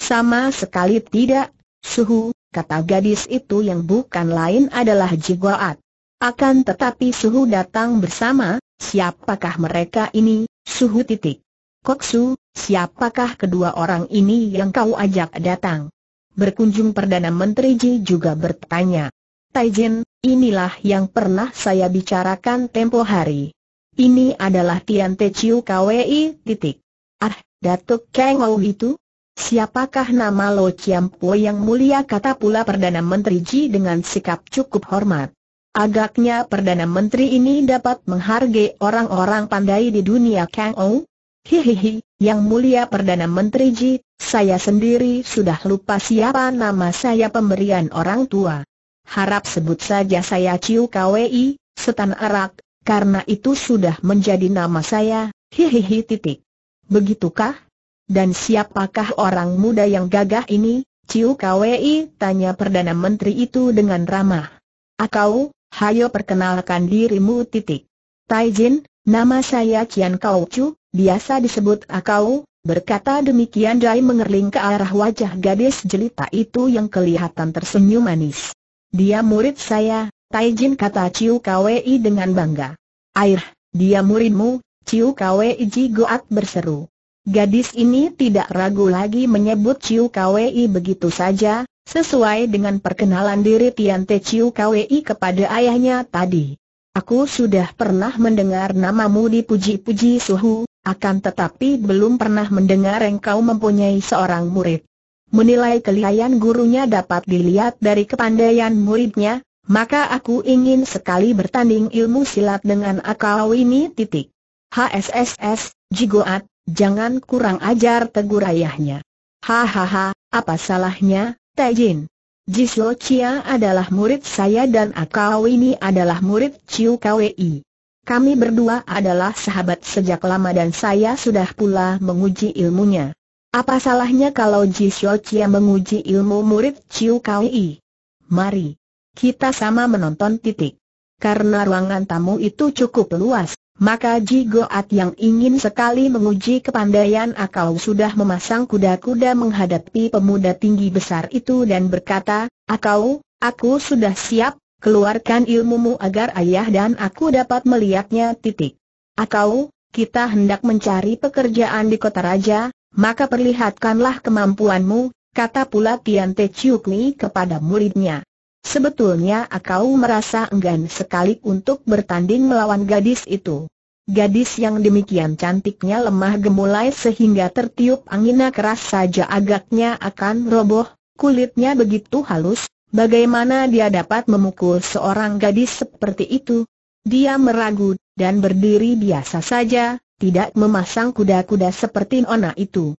Sama sekali tidak, Suhu, kata gadis itu yang bukan lain adalah Jigoat. Akan tetapi Suhu datang bersama, siapakah mereka ini, Suhu titik. Koksu, siapakah kedua orang ini yang kau ajak datang? Berkunjung Perdana Menteri Ji juga bertanya. Taijin, inilah yang pernah saya bicarakan tempo hari. Ini adalah Tian Te Chiu KWI, titik. Ah, Datuk Kang itu? Siapakah nama Lo Chiampo yang mulia kata pula Perdana Menteri Ji dengan sikap cukup hormat. Agaknya Perdana Menteri ini dapat menghargai orang-orang pandai di dunia Kang Ou? Hihihi, yang mulia Perdana Menteri Ji, saya sendiri sudah lupa siapa nama saya pemberian orang tua. Harap sebut saja saya Ciu KWI, Setan Arak, karena itu sudah menjadi nama saya, hihihi titik. Begitukah? Dan siapakah orang muda yang gagah ini? Ciu KWI tanya Perdana Menteri itu dengan ramah. Akau, hayo perkenalkan dirimu titik. Taijin, nama saya Kian Kau Chu, biasa disebut Akau, berkata demikian Dai mengerling ke arah wajah gadis jelita itu yang kelihatan tersenyum manis. Dia murid saya, Taijin kata Ciu KWI dengan bangga. Air, dia muridmu, Ciu KWI Jigoat berseru. Gadis ini tidak ragu lagi menyebut Ciu KWI begitu saja, sesuai dengan perkenalan diri Tian Te Ciu KWI kepada ayahnya tadi. Aku sudah pernah mendengar namamu dipuji-puji suhu, akan tetapi belum pernah mendengar engkau mempunyai seorang murid. Menilai kelihayan gurunya dapat dilihat dari kepandaian muridnya, maka aku ingin sekali bertanding ilmu silat dengan akau ini titik. HSSS, Jigoat, Jangan kurang ajar tegur ayahnya. Hahaha, apa salahnya, Taijin? Jisoo Chia adalah murid saya dan Akau ini adalah murid Chiu Kwei. Kami berdua adalah sahabat sejak lama dan saya sudah pula menguji ilmunya. Apa salahnya kalau Jisoo Chia menguji ilmu murid Chiu Kwei? Mari. Kita sama menonton titik. Karena ruangan tamu itu cukup luas, maka Ji Goat yang ingin sekali menguji kepandaian akal sudah memasang kuda-kuda menghadapi pemuda tinggi besar itu dan berkata, Akau, aku sudah siap, keluarkan ilmumu agar ayah dan aku dapat melihatnya titik. Akau, kita hendak mencari pekerjaan di kota raja, maka perlihatkanlah kemampuanmu, kata pula Tian Te Chiukli kepada muridnya. Sebetulnya Akau merasa enggan sekali untuk bertanding melawan gadis itu. Gadis yang demikian cantiknya lemah gemulai sehingga tertiup anginnya keras saja agaknya akan roboh, kulitnya begitu halus, bagaimana dia dapat memukul seorang gadis seperti itu? Dia meragu, dan berdiri biasa saja, tidak memasang kuda-kuda seperti Nona itu.